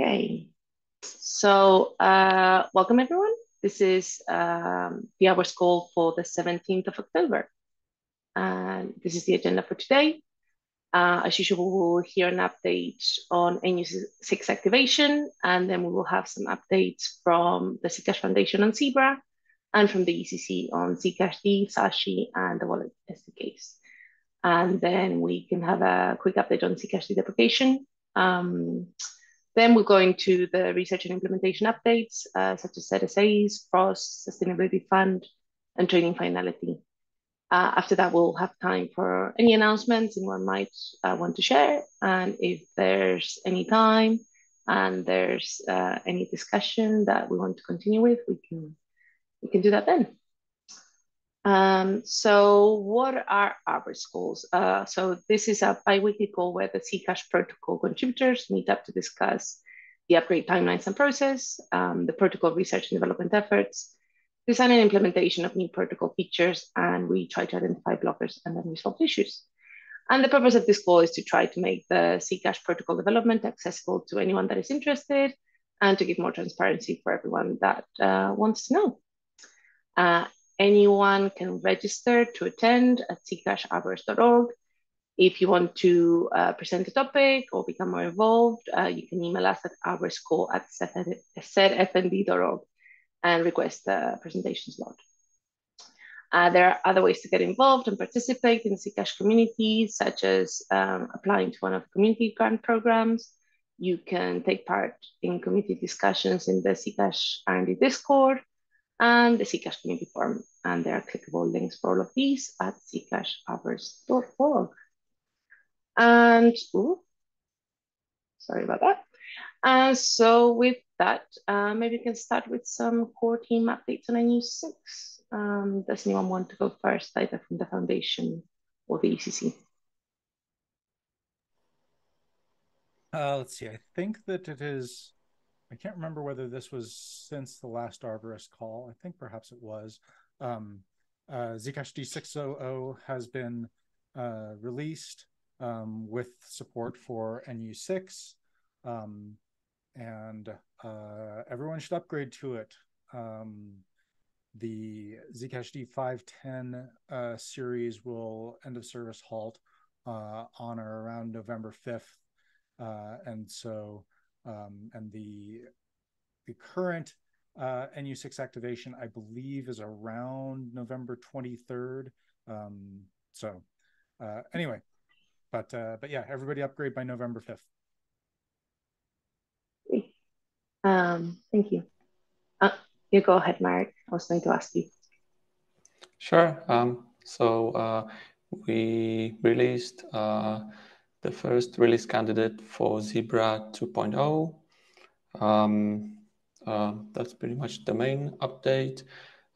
Okay. So, uh, welcome everyone. This is um, the Arborist call for the 17th of October. And this is the agenda for today. Uh, as usual, we'll hear an update on NU6 activation, and then we will have some updates from the Zcash Foundation on Zebra and from the ECC on Zcashd, Zashi, and the wallet SDKs. And then we can have a quick update on Zcashd deprecation. Um, then we'll go into the research and implementation updates, uh, such as ZSAs, FROST, Sustainability Fund, and trailing finality. Uh, after that, we'll have time for any announcements anyone might uh, want to share. And if there's any time and there's uh, any discussion that we want to continue with, we can, we can do that then. Um, so what are our goals? Uh, so this is a bi-weekly call where the Zcash protocol contributors meet up to discuss the upgrade timelines and process, um, the protocol research and development efforts, design and implementation of new protocol features, and we try to identify blockers and then resolve issues. And the purpose of this call is to try to make the Zcash protocol development accessible to anyone that is interested and to give more transparency for everyone that uh, wants to know. Uh, anyone can register to attend at zcasharborist.org. If you want to uh, present a topic or become more involved, uh, you can email us at arboristcall at zfnd.org and request a presentation slot. Uh, there are other ways to get involved and participate in the Zcash community, such as um, applying to one of the community grant programs. You can take part in community discussions in the Zcash R&D Discord, and the Zcash community forum. And there are clickable links for all of these at zcasharborist.org. And, ooh, sorry about that. And so with that, uh, maybe we can start with some core team updates on NU6. Um, does anyone want to go first, either from the foundation or the ECC? Uh, let's see. I think that it is I can't remember whether this was since the last Arborist call. I think perhaps it was. Um, uh, Zcash D600 has been uh, released um, with support for NU6, um, and uh, everyone should upgrade to it. Um, the Zcash D510 uh, series will end of service halt uh, on or around November 5th. Uh, and so um, and the the current uh, NU6 activation, I believe, is around November 23rd. Um, so uh, anyway, but uh, but yeah, everybody upgrade by November 5th. Um, thank you. Uh, you go ahead, Mark. I was going to ask you. Sure. Um, so uh, we released uh, the first release candidate for Zebra 2.0. Um, uh, that's pretty much the main update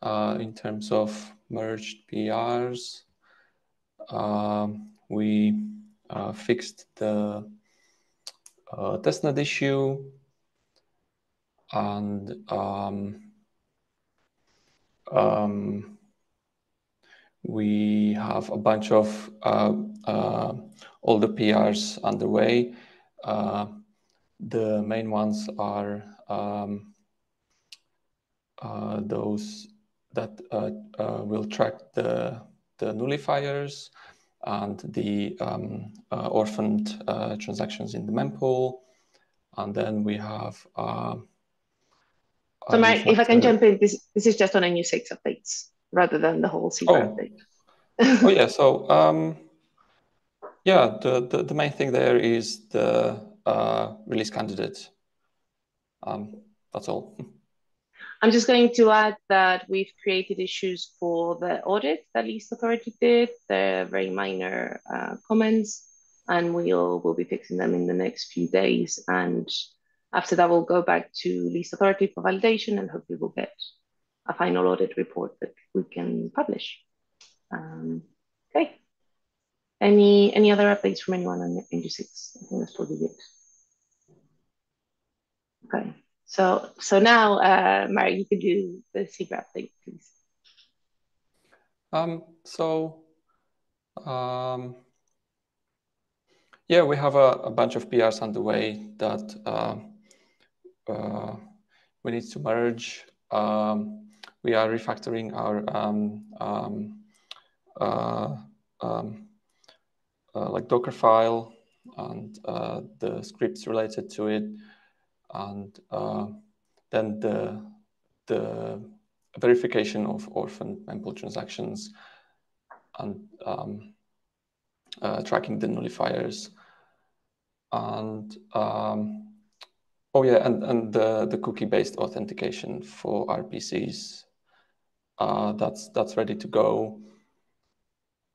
uh, in terms of merged PRs. Um, we uh, fixed the uh, testnet issue and um, um, we have a bunch of uh, uh, all the PRs underway. Uh, the main ones are um, uh, those that uh, uh, will track the, the nullifiers and the um, orphaned transactions in the mempool. And then we have so, Mike, if I can jump in, this this is just on a NU6 updates rather than the whole Zebra oh. update. oh yeah, so um, yeah, the, the, the main thing there is the uh, release candidate. Um, that's all. I'm just going to add that we've created issues for the audit that least authority did. They're very minor uh, comments, and we'll we'll be fixing them in the next few days. And after that, we'll go back to least authority for validation, and hopefully we'll get a final audit report that we can publish. Um, okay. Any any other updates from anyone on NU6? I think that's probably it. Okay. So so now, uh, Mary, you can do the Zebra update, please. Um. So. Um. Yeah, we have a, a bunch of PRs underway that uh, uh, we need to merge. Um, we are refactoring our um, um, uh, um, like Docker file and uh, the scripts related to it, and uh, then the the verification of orphan mempool transactions and um, uh, tracking the nullifiers and um, oh yeah and, and the, the cookie based authentication for RPCs uh, that's that's ready to go.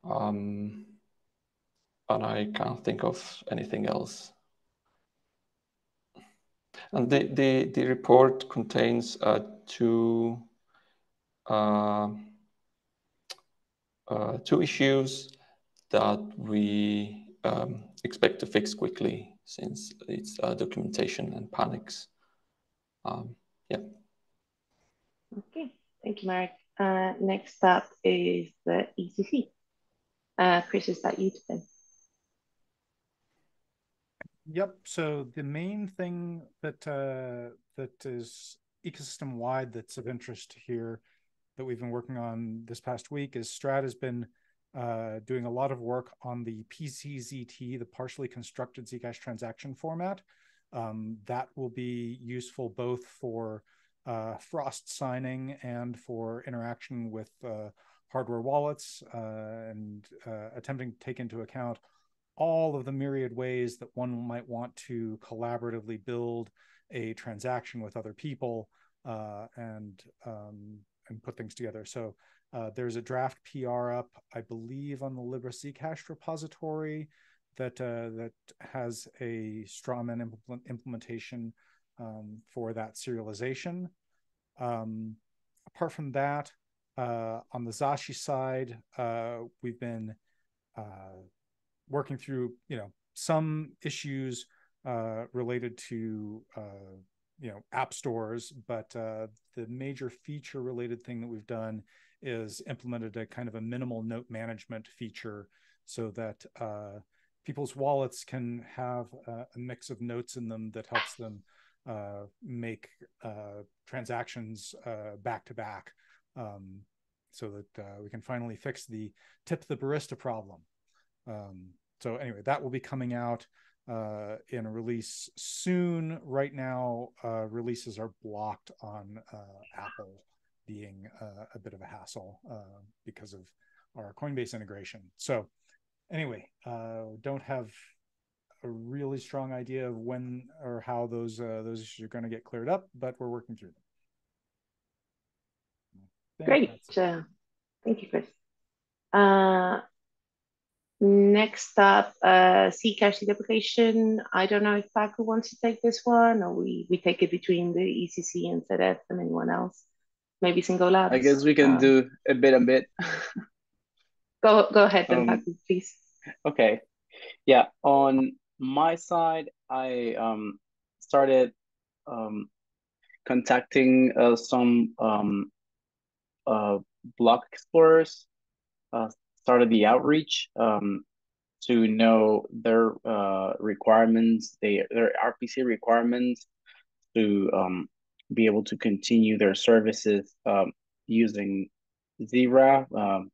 Um, and I can't think of anything else and the, the, the report contains uh, two uh, uh, two issues that we um, expect to fix quickly since it's uh, documentation and panics. Um, yeah. Okay, thank you, Marek. Uh, next up is the ECC. Uh, Chris, is that you today? Yep. So the main thing that uh, that is ecosystem wide that's of interest here that we've been working on this past week is Strat has been uh, doing a lot of work on the PCZT, the partially constructed Zcash transaction format. Um, that will be useful both for uh, frost signing and for interaction with uh, hardware wallets uh, and uh, attempting to take into account all of the myriad ways that one might want to collaboratively build a transaction with other people uh, and um, and put things together. So uh, there's a draft PR up, I believe, on the librustzcash repository that uh, that has a strawman implement, implementation um, for that serialization. Um, apart from that, uh, on the Zashi side, uh, we've been uh, working through, you know, some issues uh, related to you know app stores but uh, the major feature related thing that we've done is implemented a kind of a minimal note management feature so that uh, people's wallets can have a, a, mix of notes in them that helps them uh, make uh, transactions uh, back to back um, so that uh, we can finally fix the tip the barista problem um, so anyway that will be coming out uh, in a release soon. Right now, uh, releases are blocked on uh, Apple being uh, a bit of a hassle uh, because of our Coinbase integration. So, anyway, uh, don't have a really strong idea of when or how those those issues are going to get cleared up, but we're working through them. Great. thank you, Chris. Next up, uh, Zcash deprecation. I don't know if Paco wants to take this one or we, we take it between the ECC and ZF and anyone else. Maybe Shielded labs. I guess we can uh, do a bit a bit. go go ahead then, um, Paco, please. Okay. Yeah, on my side, I um, started um, contacting uh, some um, uh, block explorers, uh, started the outreach um, to know their uh, requirements, they, their RPC requirements to um, be able to continue their services um, using Zebra um,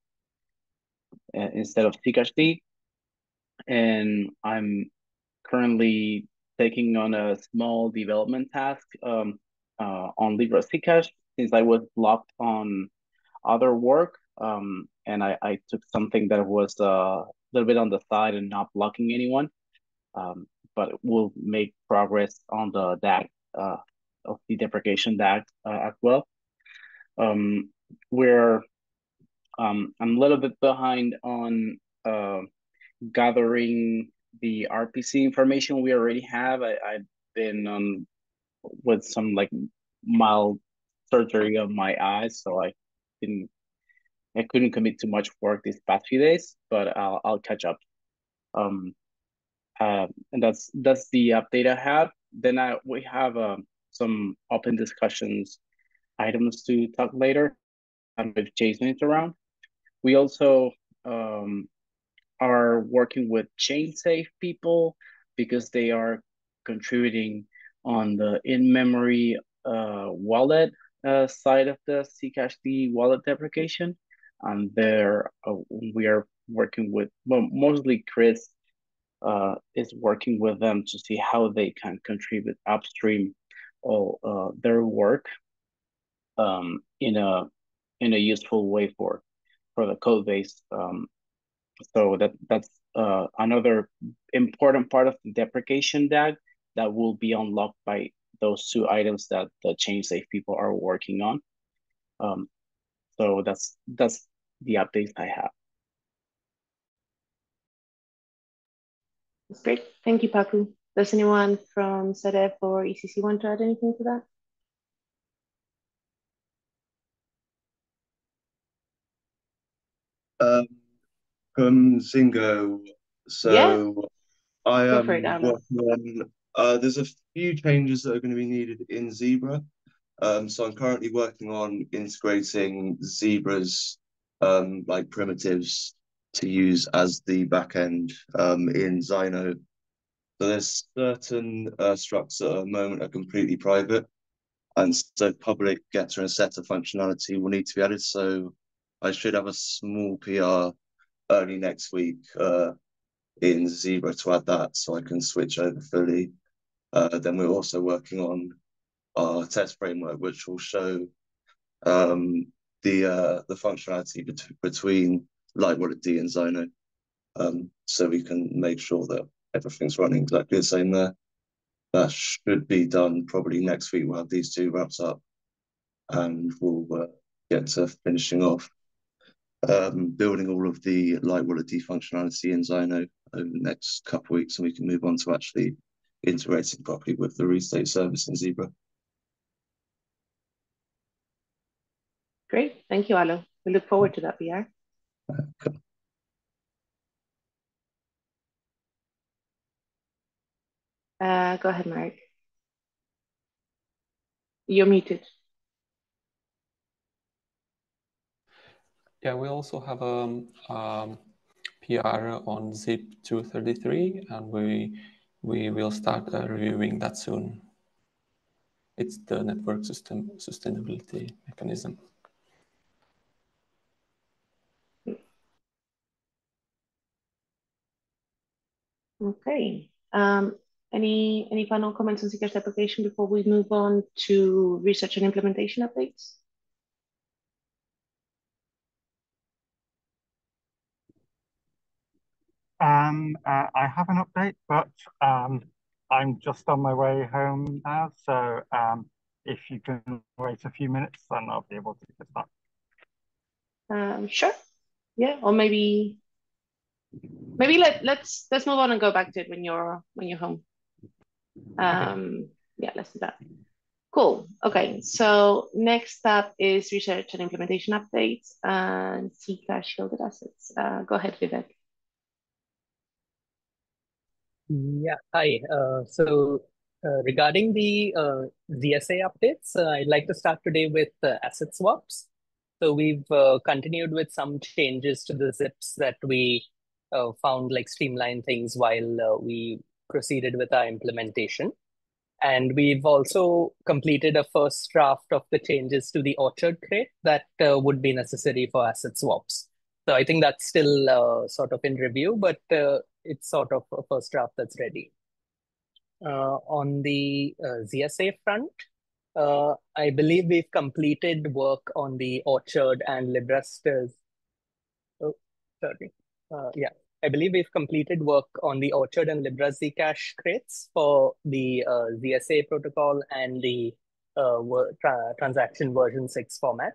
instead of Zcash And I'm currently taking on a small development task um, uh, on librustzcash since I was blocked on other work um, and I, I took something that was uh, a little bit on the side and not blocking anyone. Um, but we'll make progress on the DAG uh, of the deprecation DAG uh, as well. Um, we're um, I'm a little bit behind on uh, gathering the RPC information we already have. I, I've been on with some like mild surgery of my eyes, so I didn't I couldn't commit too much work these past few days, but I'll I'll catch up. Um, uh, and that's that's the update I have. Then I we have um, some open discussions items to talk later, and if Jason is around. We also um, are working with ChainSafe people because they are contributing on the in-memory uh, wallet uh, side of the Zcashd wallet deprecation. And there uh, we are working with, well, mostly Chris uh, is working with them to see how they can contribute upstream all uh, their work um, in a in a useful way for for the code base. Um, so that that's uh, another important part of the deprecation DAG that will be unlocked by those two items that the ChainSafe people are working on. Um, so that's that's the updates I have. That's great. Thank you, Paku. Does anyone from ZF or ECC want to add anything to that? Um, from Zingo, so yeah. I am working on. Uh, there's a few changes that are going to be needed in Zebra. Um, so I'm currently working on integrating Zebra's um, like primitives to use as the backend um, in Zaino. So there's certain uh, structs at the moment are completely private, and so public getter and setter functionality will need to be added. So I should have a small PR early next week uh, in Zebra to add that, so I can switch over fully. Uh, then we're also working on our test framework, which will show um, the uh, the functionality bet between lightwalletd and Zaino, um, so we can make sure that everything's running exactly the same there. That should be done probably next week. We'll have these two wraps up, and we'll uh, get to finishing off um, building all of the lightwalletd functionality in Zaino over the next couple weeks, and we can move on to actually integrating properly with the restate service in Zebra. Great. Thank you, Alo. We look forward to that. Okay. Uh, go ahead, Mark. You're muted. Yeah, we also have a um, PR on ZIP 233, and we we will start uh, reviewing that soon. It's the network system sustainability mechanism. Okay. Um, any any final comments on Zcashd deprecation before we move on to research and implementation updates? Um, uh, I have an update, but um, I'm just on my way home now. So um, if you can wait a few minutes, then I'll be able to get that. Um, sure. Yeah, or maybe maybe let let's let's move on and go back to it when you're when you're home. Um, yeah, let's do that. Cool. Okay, so next up is research and implementation updates and Zcash shielded assets. Uh, go ahead, Vivek. Yeah, hi. Uh, so uh, regarding the uh, ZSA updates, uh, I'd like to start today with uh, asset swaps. So we've uh, continued with some changes to the zips that we found like streamline things while we proceeded with our implementation. And we've also completed a first draft of the changes to the orchard crate that would be necessary for asset swaps. So I think that's still uh, sort of in review, but uh, it's sort of a first draft that's ready. Uh, on the uh, ZSA front, uh, I believe we've completed work on the Orchard and Librasters. Oh, sorry. Uh, yeah, I believe we've completed work on the Orchard and librustzcash crates for the ZSA protocol and the tra transaction version 6 format.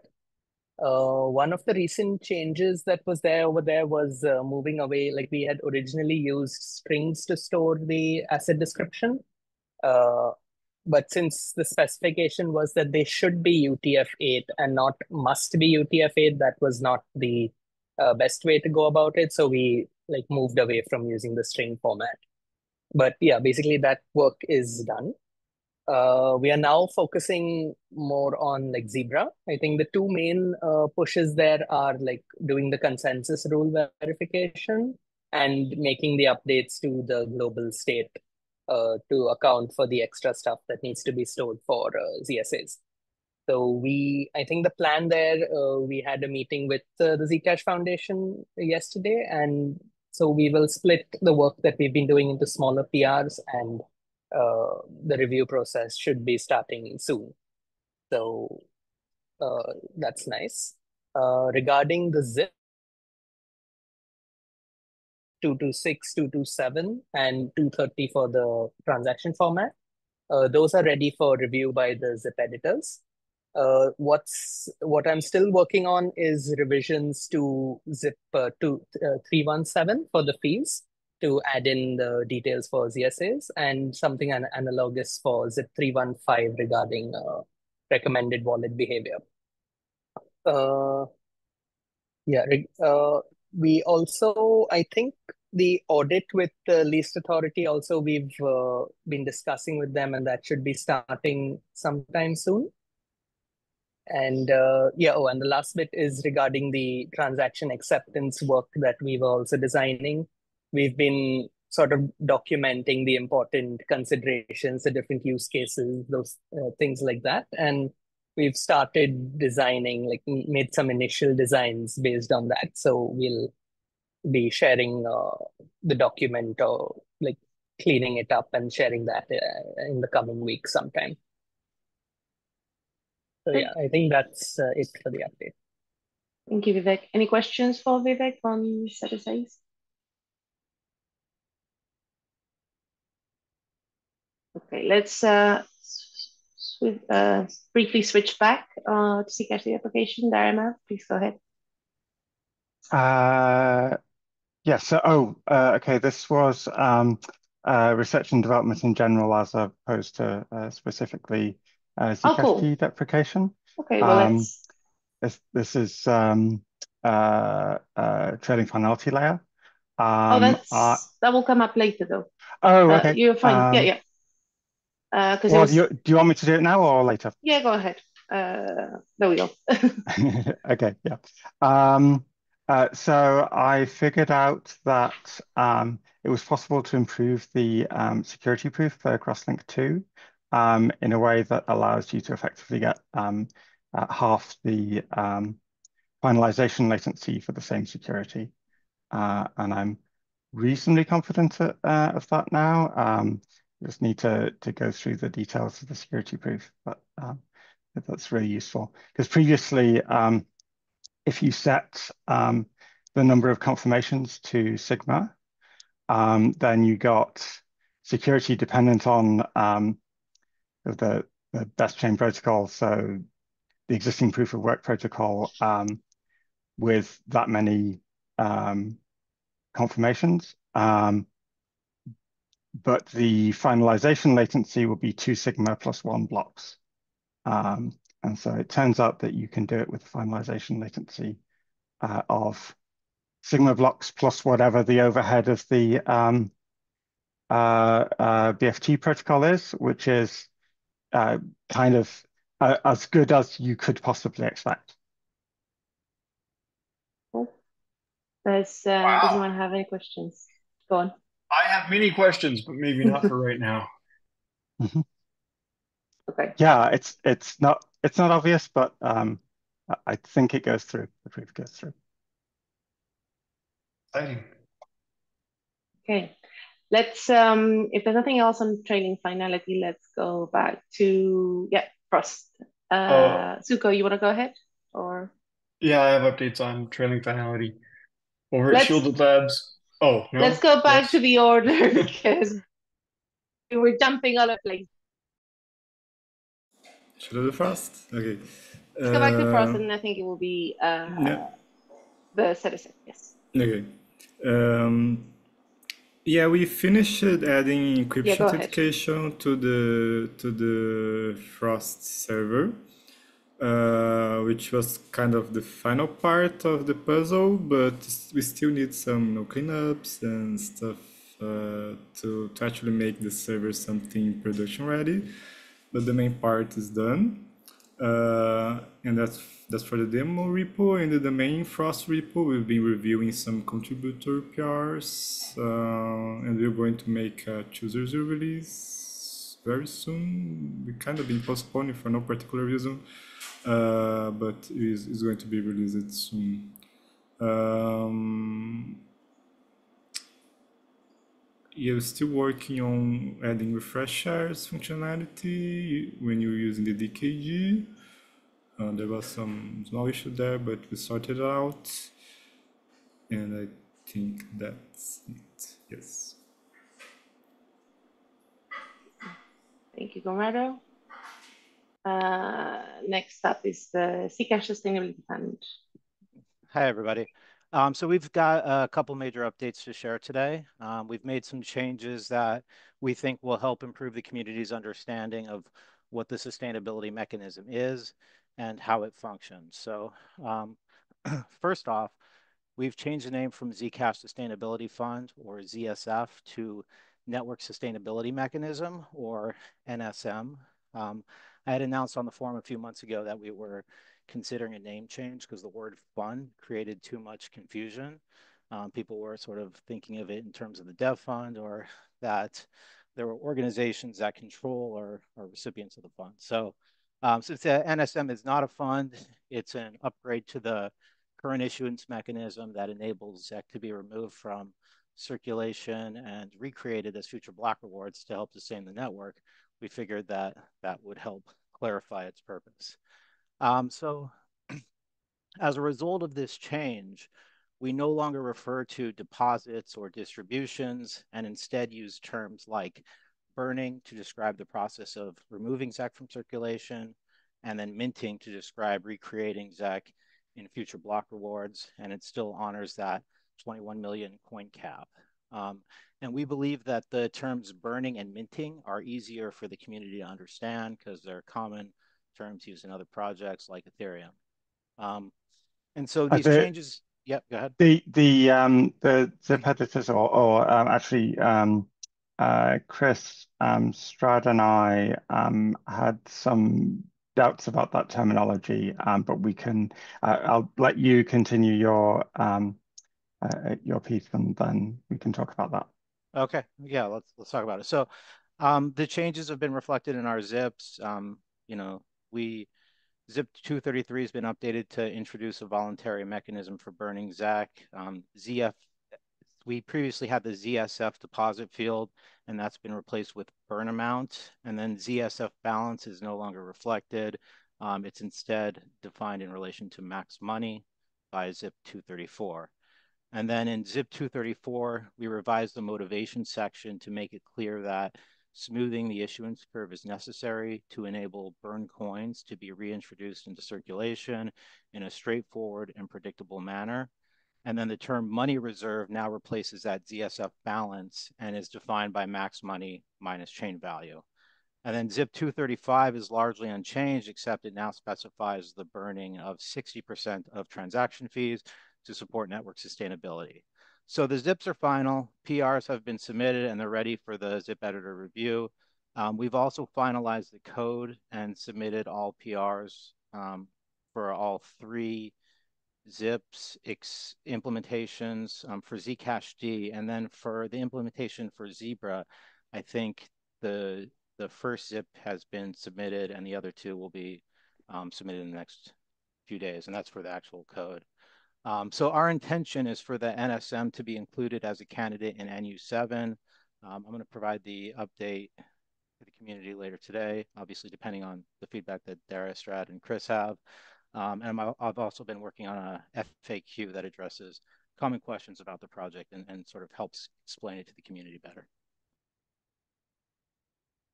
Uh, one of the recent changes that was there over there was uh, moving away. Like we had originally used strings to store the asset description. Uh, but since the specification was that they should be UTF-8 and not must be UTF-8, that was not the uh, best way to go about it. So we like moved away from using the string format. But yeah, basically that work is done uh, we are now focusing more on like Zebra. I think the two main uh, pushes there are like doing the consensus rule verification and making the updates to the global state uh, to account for the extra stuff that needs to be stored for uh, ZSAs. So we, I think the plan there, uh, we had a meeting with uh, the Zcash Foundation yesterday, and so we will split the work that we've been doing into smaller PRs, and uh, the review process should be starting soon. So uh, that's nice. Uh, regarding the zip, 226, 227, and 230 for the transaction format. Uh, those are ready for review by the zip editors. Uh, what's what I'm still working on is revisions to zip uh, to uh, 317 for the fees to add in the details for ZSAs and something an analogous for zip 315 regarding uh, recommended wallet behavior. Uh, yeah, uh, we also, I think the audit with the least authority also we've uh, been discussing with them and that should be starting sometime soon. And uh, yeah, oh, and the last bit is regarding the transaction acceptance work that we were also designing. We've been sort of documenting the important considerations, the different use cases, those uh, things like that. And we've started designing, like made some initial designs based on that. So we'll be sharing uh, the document or like cleaning it up and sharing that uh, in the coming week sometime. So yeah, I think that's uh, it for the update. Thank you, Vivek. Any questions for Vivek on ZSAs? Okay, let's uh, uh, briefly switch back uh, to Zcashd deprecation. Dharma, please go ahead. Uh, yes. So, oh, uh, okay. This was um, uh, research and development in general, as opposed to uh, specifically uh, Zcash oh, cool. deprecation. Okay. Well, um, this this is um, uh, uh, trailing finality layer. Oh, um, oh, that's uh, that will come up later, though. Oh, uh, okay. you're fine. yeah, um, yeah. Uh, well, was... do, you, do you want me to do it now or later? Yeah, go ahead. Uh, there we go. okay, yeah. Um, uh, so I figured out that um, it was possible to improve the um, security proof for Crosslink 2 um, in a way that allows you to effectively get um, uh, half the um, finalization latency for the same security. Uh, and I'm reasonably confident uh, of that now. Um, just need to, to go through the details of the security proof, but um, that's really useful. Because previously, if you set the number of confirmations to sigma, um, then you got security dependent on um, the, the best chain protocol. So the existing proof of work protocol um, with that many confirmations. Um, but the finalization latency will be two sigma plus one blocks. Um, and so it turns out that you can do it with finalization latency uh, of sigma blocks plus whatever the overhead of the um, uh, uh, BFT protocol is, which is uh, kind of uh, as good as you could possibly expect. Does, uh, wow. does anyone have any questions? Go on. I have many questions, but maybe not for right now. Mm-hmm. Okay. Yeah, it's it's not it's not obvious, but um, I think it goes through. The proof goes through. Exciting. Okay. Let's um if there's nothing else on trailing finality, let's go back to yeah, Frost. Uh, uh Suko, you want to go ahead or yeah, I have updates on trailing finality over at Shielded Labs. Oh, no? Let's go back yes. to the order because we were jumping all over the place. Should I do fast? Okay. Let's uh, go back to frost, uh, and I think it will be uh, yeah. the citizen. Yes. Okay. Um, yeah, we finished adding encryption yeah, authentication to the to the Frost server. Uh, which was kind of the final part of the puzzle, but we still need some you know, cleanups and stuff uh, to, to actually make the server something production ready. But the main part is done. Uh, and that's that's for the demo repo. And the main Frost repo, we've been reviewing some contributor PRs, uh, and we're going to make a choosers release very soon. We kind of been postponing for no particular reason, uh, but it's, it's, going to be released soon. Um, yeah, we're still working on adding refresh shares functionality when you're using the DKG. Uh, there was some small issue there, but we sorted it out. And I think that's it. Yes. Thank you, Conrado. Uh, next up is the Zcash Sustainability Fund. Hi, everybody. Um, so we've got a couple major updates to share today. Um, we've made some changes that we think will help improve the community's understanding of what the sustainability mechanism is and how it functions. So um, first off, we've changed the name from Zcash Sustainability Fund or ZSF to Network Sustainability Mechanism or NSM. Um, I had announced on the forum a few months ago that we were considering a name change because the word fund created too much confusion. Um, people were sort of thinking of it in terms of the dev fund or that there were organizations that control or are recipients of the fund. So um, since the NSM is not a fund, it's an upgrade to the current issuance mechanism that enables ZEC to be removed from circulation and recreated as future block rewards to help sustain the network. We figured that that would help clarify its purpose. Um, so as a result of this change, we no longer refer to deposits or distributions and instead use terms like burning to describe the process of removing ZEC from circulation, and then minting to describe recreating ZEC in future block rewards. And it still honors that 21 million coin cap. Um, and we believe that the terms burning and minting are easier for the community to understand because they're common terms used in other projects like Ethereum. Um, and so these the, changes, yep, go ahead. The the um, the zip editors or, or um, actually um, uh, Chris um, Strad and I um, had some doubts about that terminology, um, but we can. Uh, I'll let you continue your um, uh, your piece, and then we can talk about that. Okay. Yeah. Let's let's talk about it. So, um, the changes have been reflected in our zips. Um, you know, we ZIP 233 has been updated to introduce a voluntary mechanism for burning ZEC. Um, ZF we previously had the ZSF deposit field, and that's been replaced with burn amount. And then ZSF balance is no longer reflected. Um, it's instead defined in relation to max money by ZIP 234. And then in ZIP 234, we revised the motivation section to make it clear that smoothing the issuance curve is necessary to enable burn coins to be reintroduced into circulation in a straightforward and predictable manner. And then the term money reserve now replaces that ZSF balance and is defined by max money minus chain value. And then ZIP 235 is largely unchanged, except it now specifies the burning of 60% of transaction fees to support network sustainability. So the zips are final, PRs have been submitted and they're ready for the zip editor review. Um, we've also finalized the code and submitted all PRs um, for all three zips implementations um, for Zcash D. and then for the implementation for Zebra, I think the the first zip has been submitted and the other two will be um, submitted in the next few days, and that's for the actual code. Um, so our intention is for the NSM to be included as a candidate in NU7. Um, I'm going to provide the update to the community later today, obviously depending on the feedback that Daira, Strad, and Chris have. Um, and i have also been working on a FAQ that addresses common questions about the project and, and sort of helps explain it to the community better.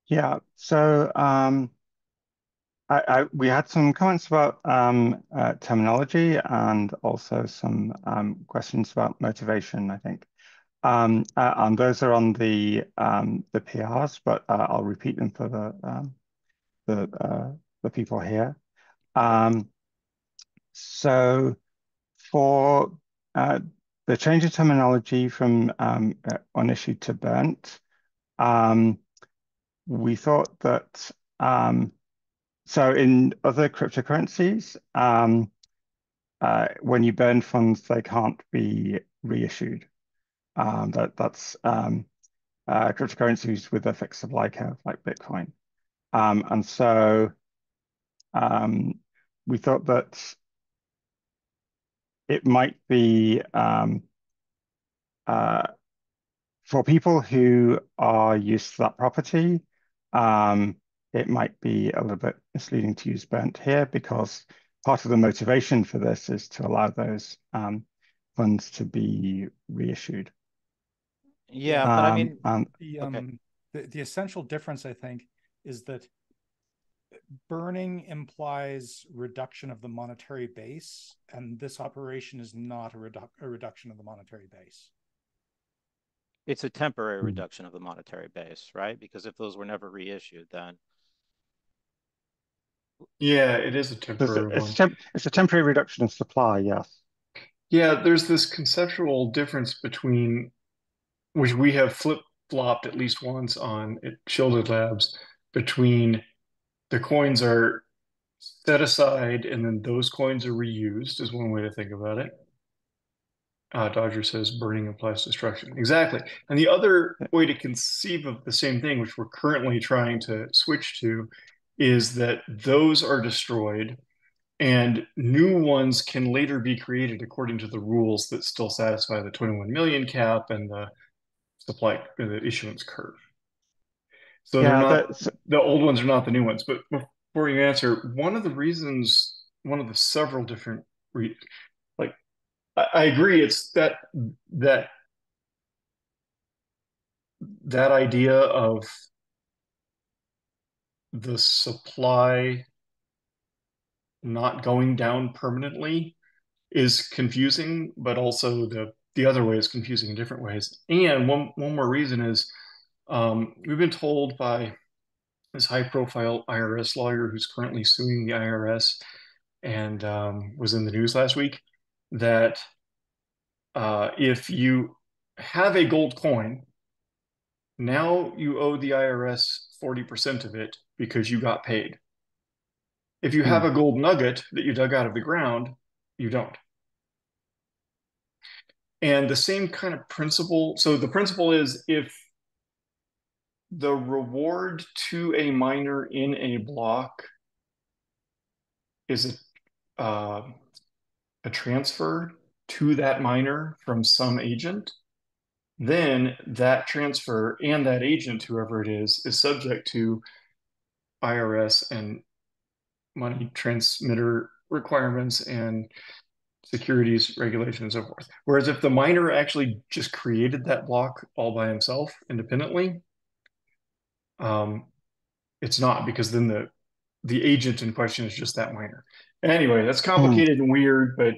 Yeah, so um, I, I, we had some comments about um, uh, terminology and also some um, questions about motivation, I think. Um, uh, and those are on the um, the PRs, but uh, I'll repeat them for the the uh, the people here. Um, so for uh, the change of terminology from um, uh, unissued to burnt, um, we thought that um, so in other cryptocurrencies, um, uh, when you burn funds, they can't be reissued. Um, that that's um, uh, cryptocurrencies with a fixed supply curve like Bitcoin. And so we thought that it might be um, uh, for people who are used to that property, um, it might be a little bit misleading to use burnt here because part of the motivation for this is to allow those um, funds to be reissued. Yeah, but I mean, um, the, okay. Um, the the essential difference, I think, is that burning implies reduction of the monetary base, and this operation is not a, redu- a reduction of the monetary base. It's a temporary hmm. reduction of the monetary base, right? Because if those were never reissued, then yeah, it is a temporary it's, a, it's, temp- it's a temporary reduction in supply. Yes. Yeah, there's this conceptual difference between which we have flip flopped at least once on at Shielded Labs between the coins are set aside and then those coins are reused is one way to think about it. Uh, Dodger says burning implies destruction. Exactly. And the other way to conceive of the same thing, which we're currently trying to switch to, is that those are destroyed and new ones can later be created according to the rules that still satisfy the 21 million cap and the supply the issuance curve. So yeah, they're the old ones are not the new ones. But before you answer, one of the reasons, one of the several different re- like I, I agree, it's that that that idea of the supply not going down permanently is confusing, but also the the other way is confusing in different ways. And one one more reason is um, we've been told by this high profile IRS lawyer who's currently suing the IRS and um, was in the news last week that uh, if you have a gold coin, now you owe the IRS 40% of it because you got paid. If you have hmm. a gold nugget that you dug out of the ground, you don't. And the same kind of principle. So the principle is if the reward to a miner in a block is a, uh, a transfer to that miner from some agent, then that transfer and that agent, whoever it is, is subject to IRS and money transmitter requirements and securities regulations and so forth. Whereas if the miner actually just created that block all by himself independently, um, it's not because then the the agent in question is just that miner. Anyway, that's hmm. complicated mm. and weird, but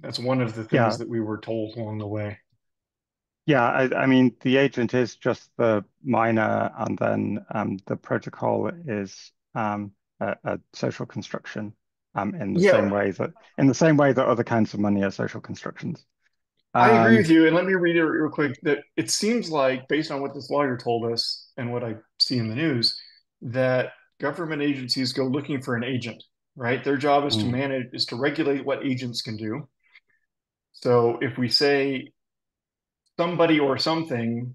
that's one of the things yeah. that we were told along the way. Yeah, I, I, mean, the agent is just the miner, and then um, the protocol is um, a, a, social construction um, in the yeah. same way that in the same way that other kinds of money are social constructions. I agree with um, you, and let me read it real quick. That it seems like, based on what this lawyer told us and what I see in the news, that government agencies go looking for an agent. Right, their job is mm. to manage, is to regulate what agents can do. So if we say somebody or something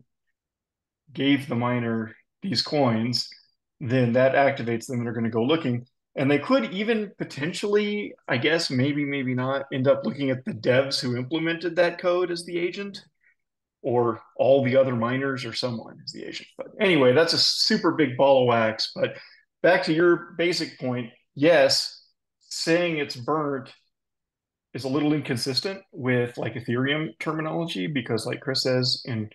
gave the miner these coins, then that activates them and they're going to go looking. And they could even potentially, I guess, maybe, maybe not, end up looking at the devs who implemented that code as the agent or all the other miners or someone is the agent. But anyway, that's a super big ball of wax. But back to your basic point yes, saying it's burnt is a little inconsistent with like Ethereum terminology because, like Chris says, in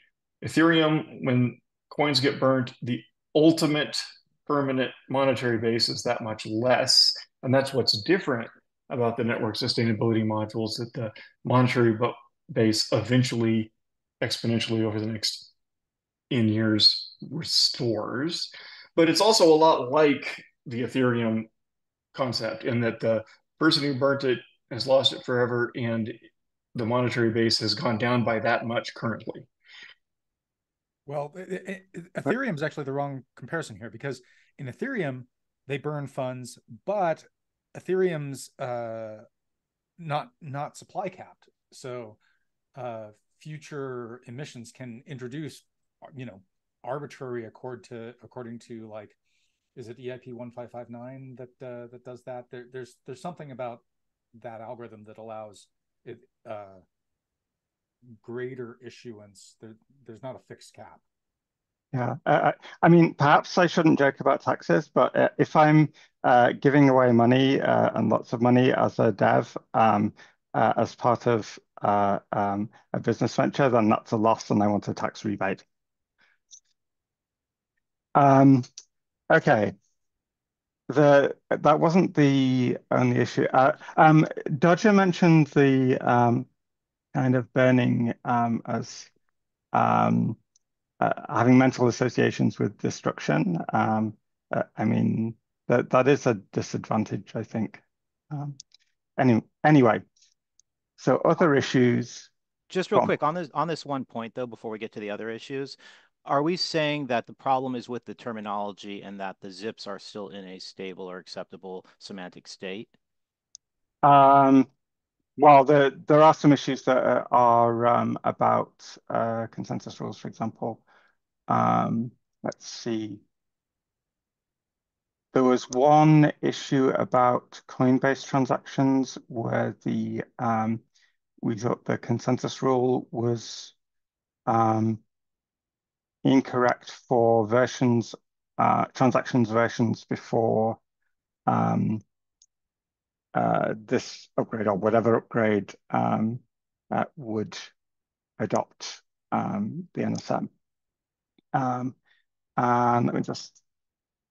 Ethereum, when coins get burnt, the ultimate permanent monetary base is that much less. And that's what's different about the network sustainability modules that the monetary base eventually exponentially over the next in years restores. But it's also a lot like the Ethereum concept in that the person who burnt it has lost it forever and the monetary base has gone down by that much currently. Well, it, it, Ethereum is actually the wrong comparison here because in Ethereum, they burn funds, but Ethereum's uh, not not supply capped, so uh, future emissions can introduce, you know, arbitrary accord to according to like, is it EIP one five five nine that uh, that does that? There, there's there's something about that algorithm that allows it uh, greater issuance. There, there's not a fixed cap. Yeah, uh, I mean, perhaps I shouldn't joke about taxes, but uh, if I'm uh, giving away money uh, and lots of money as a dev um, uh, as part of uh, um, a business venture, then that's a loss and they want a tax rebate. Um, okay. The that wasn't the only issue. um, Dodger mentioned the um, kind of burning um, as um, uh, having mental associations with destruction. Um, uh, I mean, that that is a disadvantage, I think. Um, any, anyway, so other issues. Just real quick on this on this one point though, before we get to the other issues, are we saying that the problem is with the terminology and that the zips are still in a stable or acceptable semantic state? Um, well, there there are some issues that are um, about uh, consensus rules, for example. Um, let's see. There was one issue about Coinbase transactions where the um, we thought the consensus rule was um, incorrect for versions uh, transactions versions before um, uh, this upgrade or whatever upgrade um, uh, would adopt um, the NSM. Um, and let me just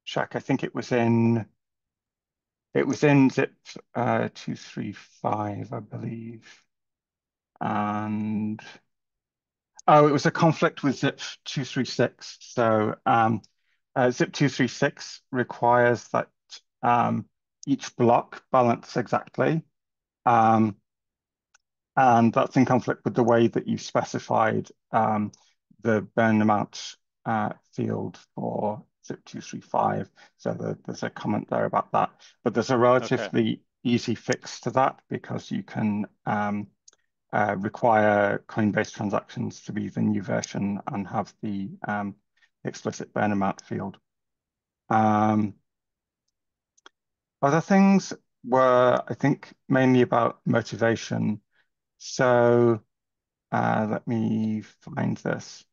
check. I think it was in it was in zip uh, 235, I believe. And oh, it was a conflict with zip 236. So um, uh, zip 236 requires that um, each block balance exactly. Um, and that's in conflict with the way that you specified um, the burn amount uh, field for ZIP235. So the, there's a comment there about that. But there's a relatively okay. easy fix to that because you can um, uh, require Coinbase transactions to be the new version and have the um, explicit burn amount field. Um, other things were, I think, mainly about motivation. So uh, let me find this.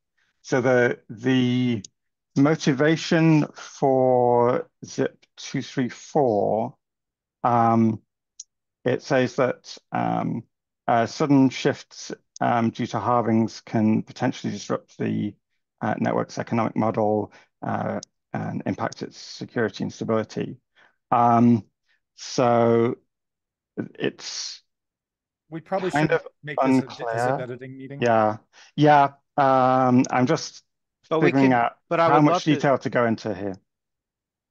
So the the motivation for zip 234 um, it says that um, sudden shifts um, due to halvings can potentially disrupt the uh, network's economic model uh, and impact its security and stability. Um, so it's we probably should make this a, a editing meeting. Yeah, yeah. Um, I'm just but figuring can, out but how much detail to, to, go into here.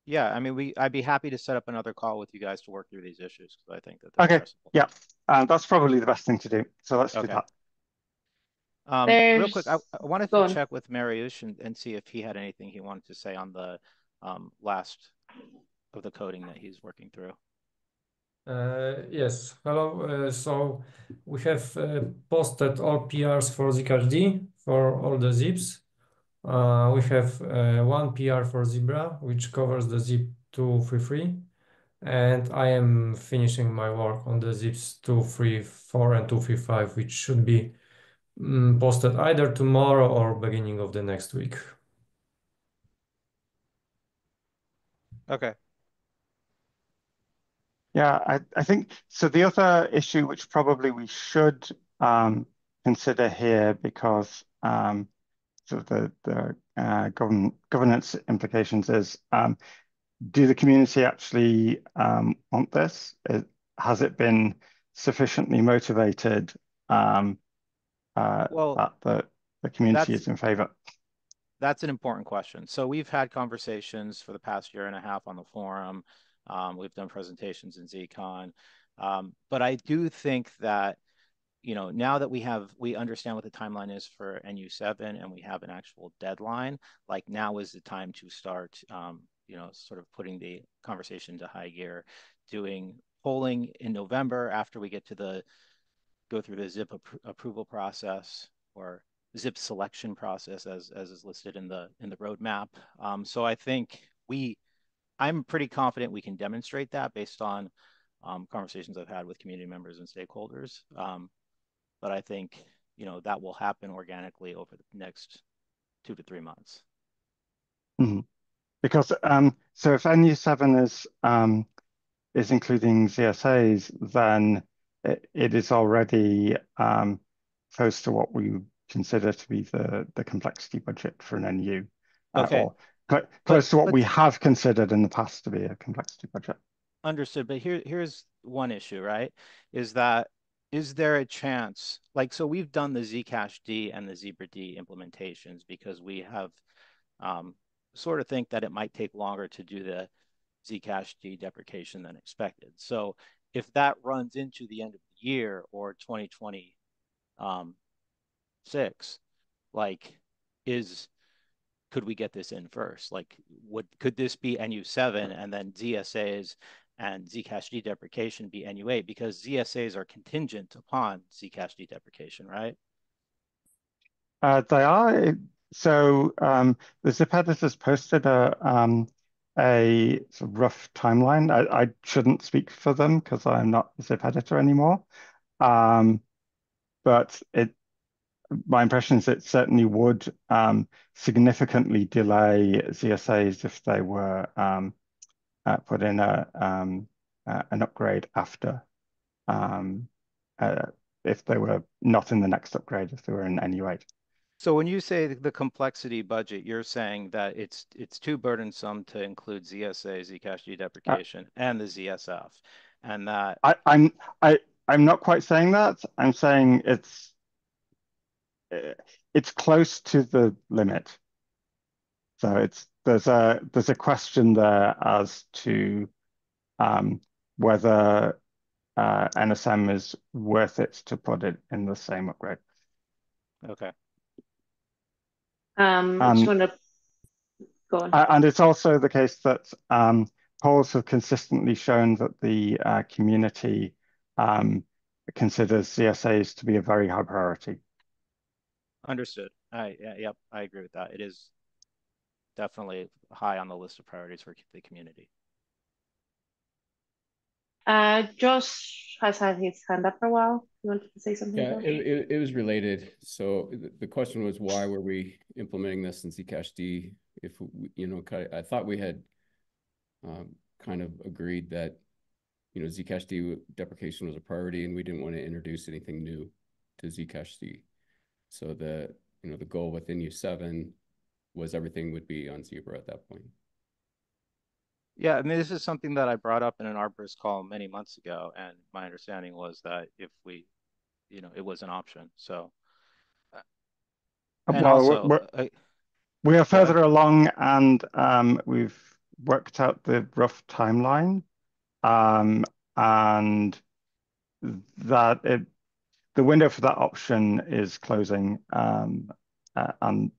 Yeah, I mean, we I'd be happy to set up another call with you guys to work through these issues because I think that okay, yeah, um, that's probably the best thing to do. So let's okay. do that. Um, real quick, I, I wanted to check with Mariusz and, and see if he had anything he wanted to say on the um, last of the coding that he's working through. Uh, yes, hello. Uh, so we have uh, posted all PRs for ZCashD for all the zips. Uh, we have uh, one PR for Zebra, which covers the zip 233. And I am finishing my work on the zips 234 and 235, which should be um, posted either tomorrow or beginning of the next week. Okay. Yeah, I, I think so. The other issue, which probably we should um, consider here, because um, sort of the the uh, govern, governance implications is, um, do the community actually um, want this? It, has it been sufficiently motivated um, uh, well, that the the community is in favor? That's an important question. So we've had conversations for the past year and a half on the forum. Um, we've done presentations in ZCon. Um, but I do think that, you know, now that we have, we understand what the timeline is for NU7 and we have an actual deadline, like now is the time to start um, you know, sort of putting the conversation to high gear, doing polling in November after we get to the go through the zip approval process or zip selection process as as is listed in the in the roadmap. Um, so I think we, I'm pretty confident we can demonstrate that based on um, conversations I've had with community members and stakeholders. Um, but I think you know that will happen organically over the next two to three months. Mm-hmm. Because um, so if NU7 is um, is including ZSAs, then it, it is already um, close to what we consider to be the the complexity budget for an NU. Uh, okay. Or close but, to what but, we have considered in the past to be a complexity budget. Understood. But here here's one issue, right? Is that is there a chance like so we've done the zcash d and the zebra d implementations because we have um, sort of think that it might take longer to do the zcash d deprecation than expected. So if that runs into the end of the year or 2026 um, like is could we get this in first? Like would could this be nu7 and then zsas and Zcash deprecation be NU8 because ZSAs are contingent upon Zcash deprecation, right? Uh, they are. So um, the zip editors posted a um, a sort of rough timeline. I, I, shouldn't speak for them because I'm not a zip editor anymore. Um, but it, my impression is it certainly would um, significantly delay ZSAs if they were um, put in a um, uh, an upgrade after um, uh, if they were not in the next upgrade, if they were in NU8. So when you say the complexity budget, you're saying that it's it's too burdensome to include ZSA, Zcash deprecation, uh, and the ZSF, and that I, I'm I I'm not quite saying that. I'm saying it's it's close to the limit. So it's there's a there's a question there as to um, whether uh, NSM is worth it to put it in the same upgrade. Okay. Um, I just want to go on. And it's also the case that um, polls have consistently shown that the uh, community um, considers ZSAs to be a very high priority. Understood. I yeah, yep, I agree with that. It is definitely high on the list of priorities for the community. Uh, Josh has had his hand up for a while. You wanted to say something? Yeah, it, it, it, was related. So the question was, why were we implementing this in Zcash If we, you know, I thought we had um, kind of agreed that you know Zcash D deprecation was a priority, and we didn't want to introduce anything new to Zcash D. So the you know the goal within NU7 was everything would be on Zebra at that point. Yeah, I mean, this is something that I brought up in an Arborist call many months ago, and my understanding was that if we, you know, it was an option. So, uh, and well, also, we're, I, we are further along, and um, we've worked out the rough timeline, um, and that it, the window for that option is closing, um, uh, and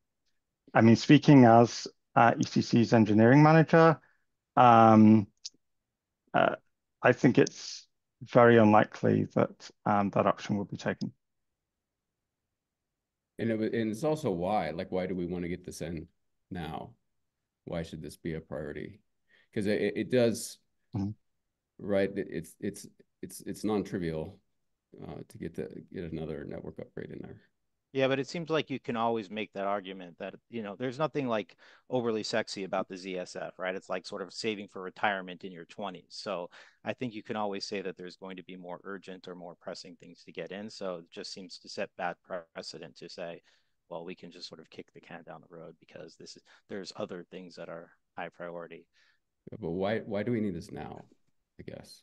I mean, speaking as uh, ECC's engineering manager, um, uh, I think it's very unlikely that um, that option will be taken. And, it, and it's also why, like, why do we want to get this in now? Why should this be a priority? Because it, it does, mm -hmm. right? it's it's it's it's non-trivial uh, to get to get another network upgrade in there. Yeah, but it seems like you can always make that argument that, you know, there's nothing like overly sexy about the ZSF, right? It's like sort of saving for retirement in your 20s. So I think you can always say that there's going to be more urgent or more pressing things to get in. So it just seems to set bad precedent to say, well, we can just sort of kick the can down the road because this is there's other things that are high priority. Yeah, but why why do we need this now? I guess.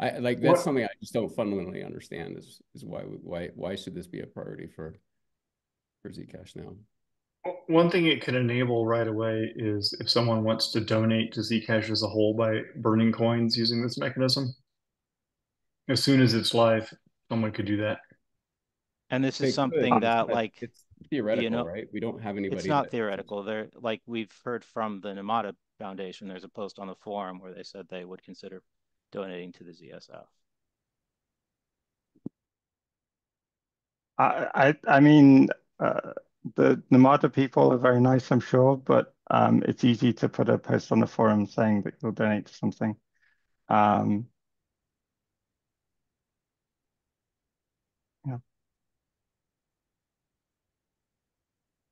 I like that's what? something I just don't fundamentally understand is is why why why should this be a priority for for Zcash now. One thing it could enable right away is if someone wants to donate to Zcash as a whole by burning coins using this mechanism. As soon as it's live, someone could do that. And this is they something could, that like it's theoretical, you know, right? We don't have anybody. It's not that... theoretical. They're like we've heard from the Numata Foundation. There's a post on the forum where they said they would consider donating to the ZSF. I I, I mean, uh, the Numata people are very nice, I'm sure, but um, it's easy to put a post on the forum saying that you'll donate to something. Um, yeah.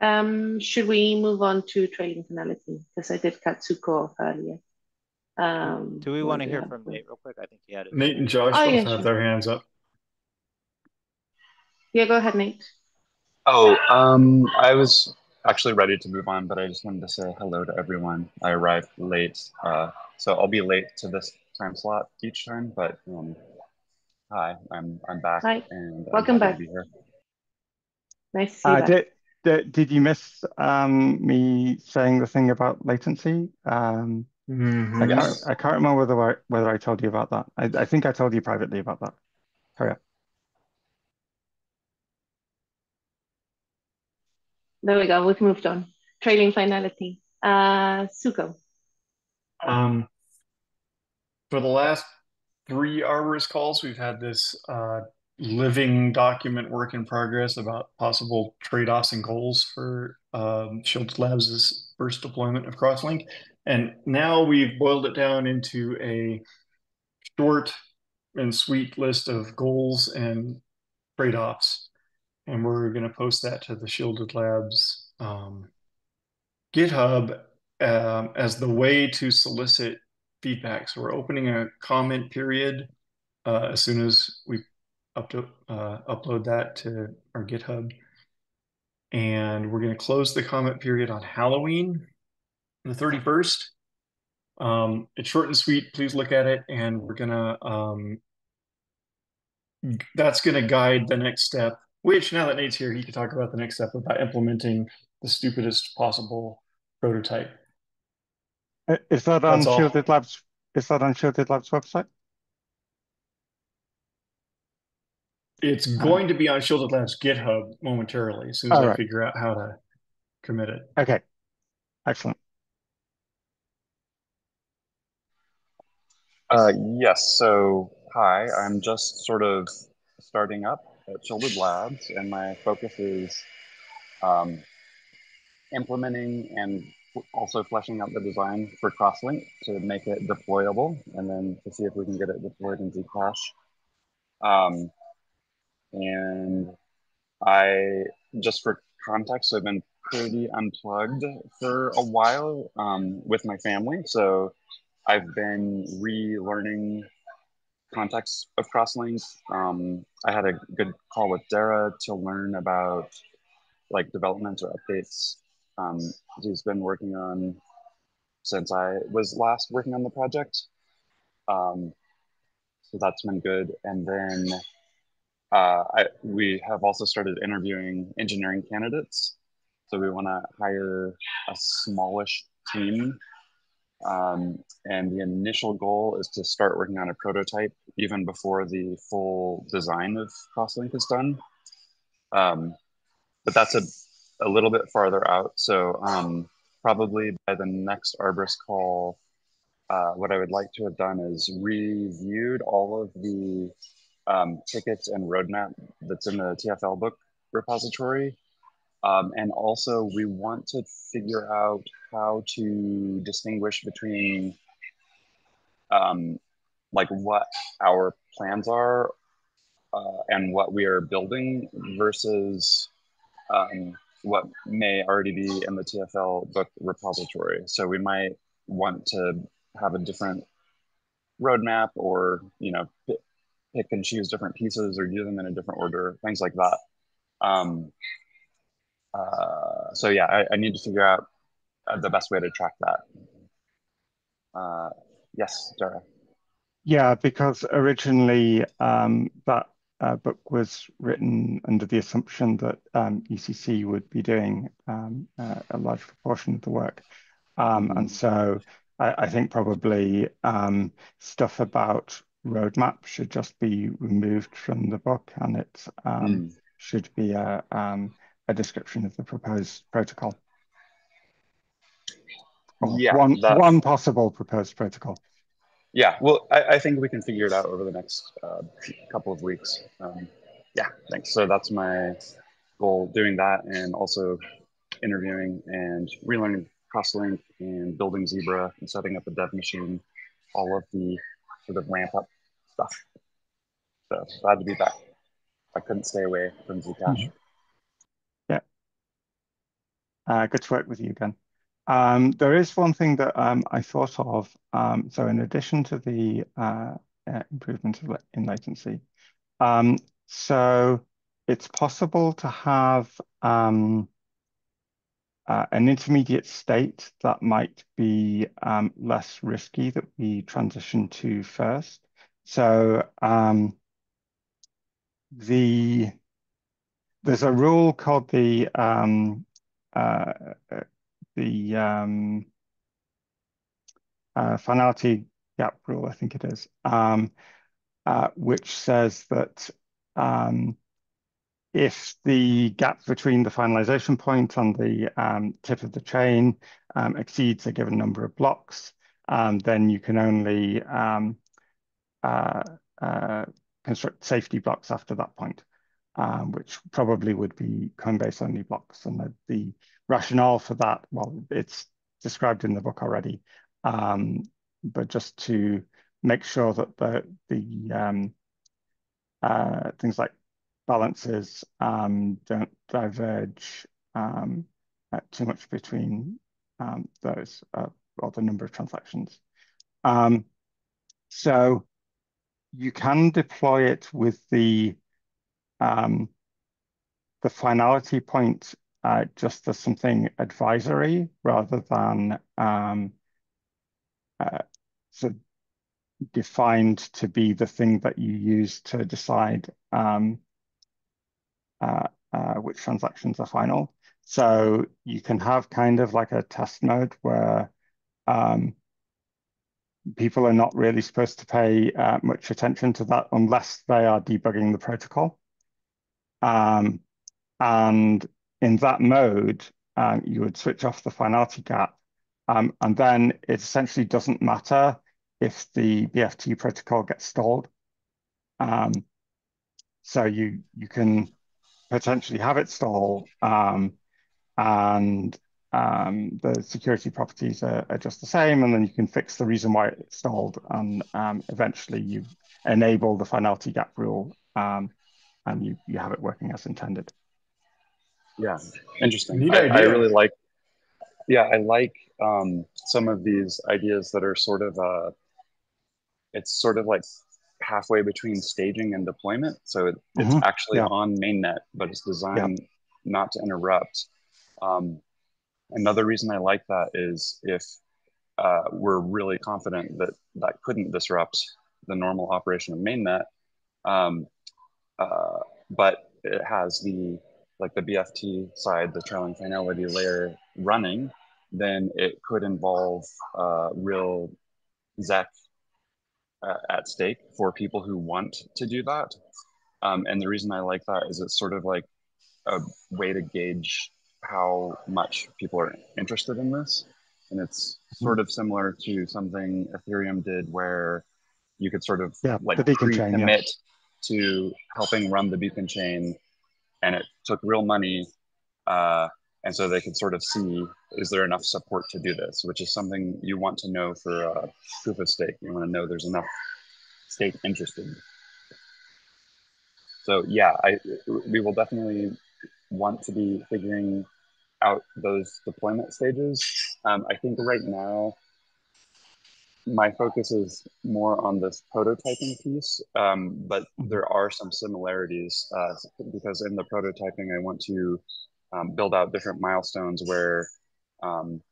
Um, should we move on to trailing finality? Because I did Katsuko off earlier. Um, Do we want to hear from Nate real quick? I think he had it. Nate and Josh oh, both yeah, have sure. their hands up. Yeah, go ahead, Nate. Oh, um, I was actually ready to move on, but I just wanted to say hello to everyone. I arrived late, uh, so I'll be late to this time slot each time. But um, hi, I'm I'm back. Hi, and welcome back. Nice to see uh, you. Did, did, did you miss um, me saying the thing about latency? Um, mm-hmm. I, I, I, can't remember whether I, whether I told you about that. I, I think I told you privately about that. Hurry up. There we go. We've moved on. Trailing finality. Uh, Zooko. Um, for the last three Arborist calls, we've had this uh, living document work in progress about possible trade-offs and goals for um, Shielded Labs' first deployment of Crosslink. And now we've boiled it down into a short and sweet list of goals and trade-offs and we're going to post that to the Shielded Labs um, GitHub um, as the way to solicit feedback. So we're opening a comment period uh, as soon as we up to, uh, upload that to our GitHub. And we're going to close the comment period on Halloween, the 31st. Um, it's short and sweet. Please look at it. And we're going to, um, that's going to guide the next step which now that Nate's here, he can talk about the next step about implementing the stupidest possible prototype. Is that on Shielded Labs? Is that on Shielded Labs website? It's uh-huh. going to be on Shielded Labs GitHub momentarily as soon as I right. figure out how to commit it. Okay, excellent. Uh, yes. So, hi. I'm just sort of starting up at Shielded Labs, and my focus is um, implementing and also fleshing out the design for Crosslink to make it deployable, and then to see if we can get it deployed in Zcash. Um, and I, just for context, I've been pretty unplugged for a while um, with my family. So I've been relearning context of Crosslink. Um, I had a good call with Daira to learn about like developments or updates um, he's been working on since I was last working on the project. Um, so that's been good. And then uh, I, we have also started interviewing engineering candidates. So we want to hire a smallish team um, and the initial goal is to start working on a prototype even before the full design of Crosslink is done. Um, but that's a, a little bit farther out. So um, probably by the next Arborist call, uh, what I would like to have done is reviewed all of the um, tickets and roadmap that's in the TFL book repository um, and also, we want to figure out how to distinguish between um, like what our plans are uh, and what we are building versus um, what may already be in the TFL book repository. So we might want to have a different roadmap or, you know, pick and choose different pieces or do them in a different order, things like that. Um, uh, so yeah, I, I, need to figure out the best way to track that. Uh, yes, Daira. Yeah, because originally um, that uh, book was written under the assumption that um, ECC would be doing um, uh, a large proportion of the work. Um, and so I, I think probably um, stuff about roadmap should just be removed from the book and it mm. should be a, um, a description of the proposed protocol. Yeah, one one possible proposed protocol. Yeah, well, I, I, think we can figure it out over the next uh, couple of weeks. Um, yeah, thanks. So that's my goal, doing that, and also interviewing and relearning Crosslink and building Zebra and setting up a dev machine, all of the sort of ramp up stuff. So glad to be back. I couldn't stay away from Zcash. Mm -hmm. Yeah. Uh, good to work with you again. Um, there is one thing that um, I thought of. Um, so in addition to the uh, uh, improvement in latency, um, so it's possible to have um, uh, an intermediate state that might be um, less risky that we transition to first. So the there's a rule called the um, uh, the um, uh, finality gap rule, I think it is, um, uh, which says that um, if the gap between the finalization point and the um, tip of the chain um, exceeds a given number of blocks, um, then you can only uh, uh, construct safety blocks after that point, which probably would be Coinbase only blocks. And the, the, rationale for that, well, it's described in the book already, um, but just to make sure that the, the um, uh, things like balances um, don't diverge um, too much between um, those uh, or the number of transactions. so you can deploy it with the um, the finality point uh, just as something advisory rather than um, uh, so defined to be the thing that you use to decide um, uh, uh, which transactions are final. So you can have kind of like a test mode where um, people are not really supposed to pay uh, much attention to that unless they are debugging the protocol. Um, and in that mode, um, you would switch off the finality gap. Um, and then it essentially doesn't matter if the BFT protocol gets stalled. Um, so you, you can potentially have it stall um, and um, the security properties are, are, just the same, and then you can fix the reason why it stalled, and um, eventually you enable the finality gap rule, um, and you, you have it working as intended. Yeah, interesting. I, I, really like, yeah, I like um, some of these ideas that are sort of, uh, it's sort of like halfway between staging and deployment. So it, it's mm -hmm. actually yeah. on mainnet, but it's designed yeah. not to interrupt. Um, Another reason I like that is if uh, we're really confident that that couldn't disrupt the normal operation of mainnet, um, uh, but it has the like the BFT side, the trailing finality layer running, then it could involve uh, real ZEC uh, at stake for people who want to do that. Um, and the reason I like that is it's sort of like a way to gauge how much people are interested in this. And it's mm-hmm. sort of similar to something Ethereum did where you could sort of yeah, like pre-commit yeah. to helping run the beacon chain and it took real money uh, and so they could sort of see is there enough support to do this? Which is something you want to know for uh, proof of stake. You want to know there's enough stake interested. So yeah i we will definitely want to be figuring out those deployment stages. Um, I think right now, my focus is more on this prototyping piece, um, but mm-hmm. there are some similarities uh, because in the prototyping, I want to um, build out different milestones where um,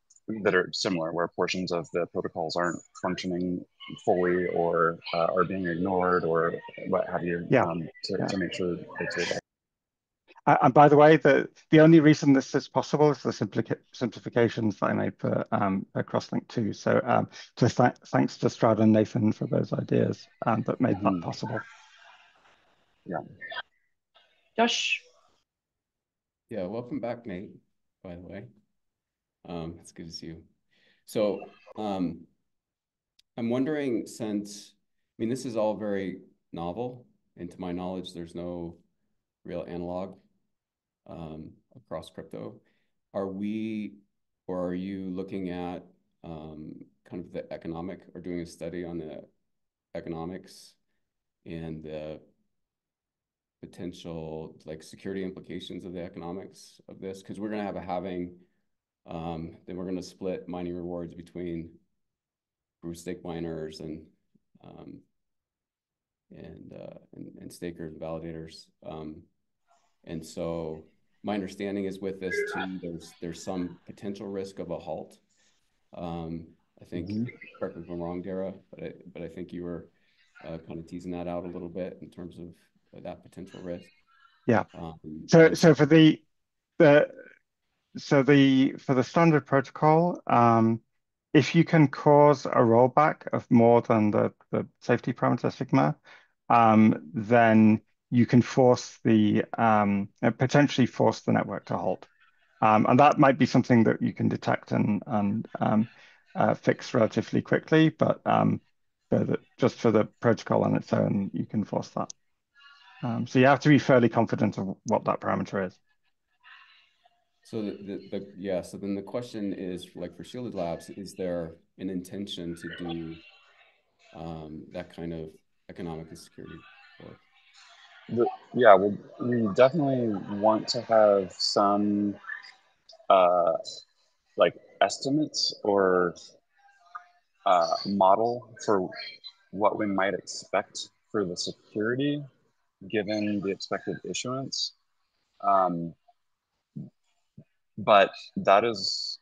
that are similar, where portions of the protocols aren't functioning fully or uh, are being ignored or what have you, yeah. Um, to, yeah. to make sure it's and by the way, the, the only reason this is possible is the simplifications that I made for, um, Crosslink 2. So um, th thanks to Strad and Nathan for those ideas um, that made mm -hmm. that mm-hmm. possible. Yeah. Josh? Yeah, welcome back, Nate, by the way. Um, it's good to see you. So um, I'm wondering since, I mean, this is all very novel, and to my knowledge, there's no real analog across crypto. Are we, or are you looking at um, kind of the economic or doing a study on the economics and the potential like security implications of the economics of this? Because we're going to have a halving, um, then we're going to split mining rewards between proof stake miners and um, and, uh, and stakers and validators. Um, and so my understanding is with this too, there's there's some potential risk of a halt. Um, I think, mm -hmm. correct me if I'm wrong, Daira, but I, but I think you were uh, kind of teasing that out a little bit in terms of that potential risk. Yeah. Um, so so for the the so the for the standard protocol, um, if you can cause a rollback of more than the the safety parameter sigma, um, then you can force the um, uh, potentially force the network to halt. Um, and that might be something that you can detect and, and um, uh, fix relatively quickly, but um, for the, just for the protocol on its own, you can force that. Um, so you have to be fairly confident of what that parameter is. So the, the, the, yeah, so then the question is like for Shielded Labs, is there an intention to do um, that kind of economic and security work? The, yeah, well, we definitely want to have some uh, like estimates or uh, model for what we might expect for the security given the expected issuance. Um, but that is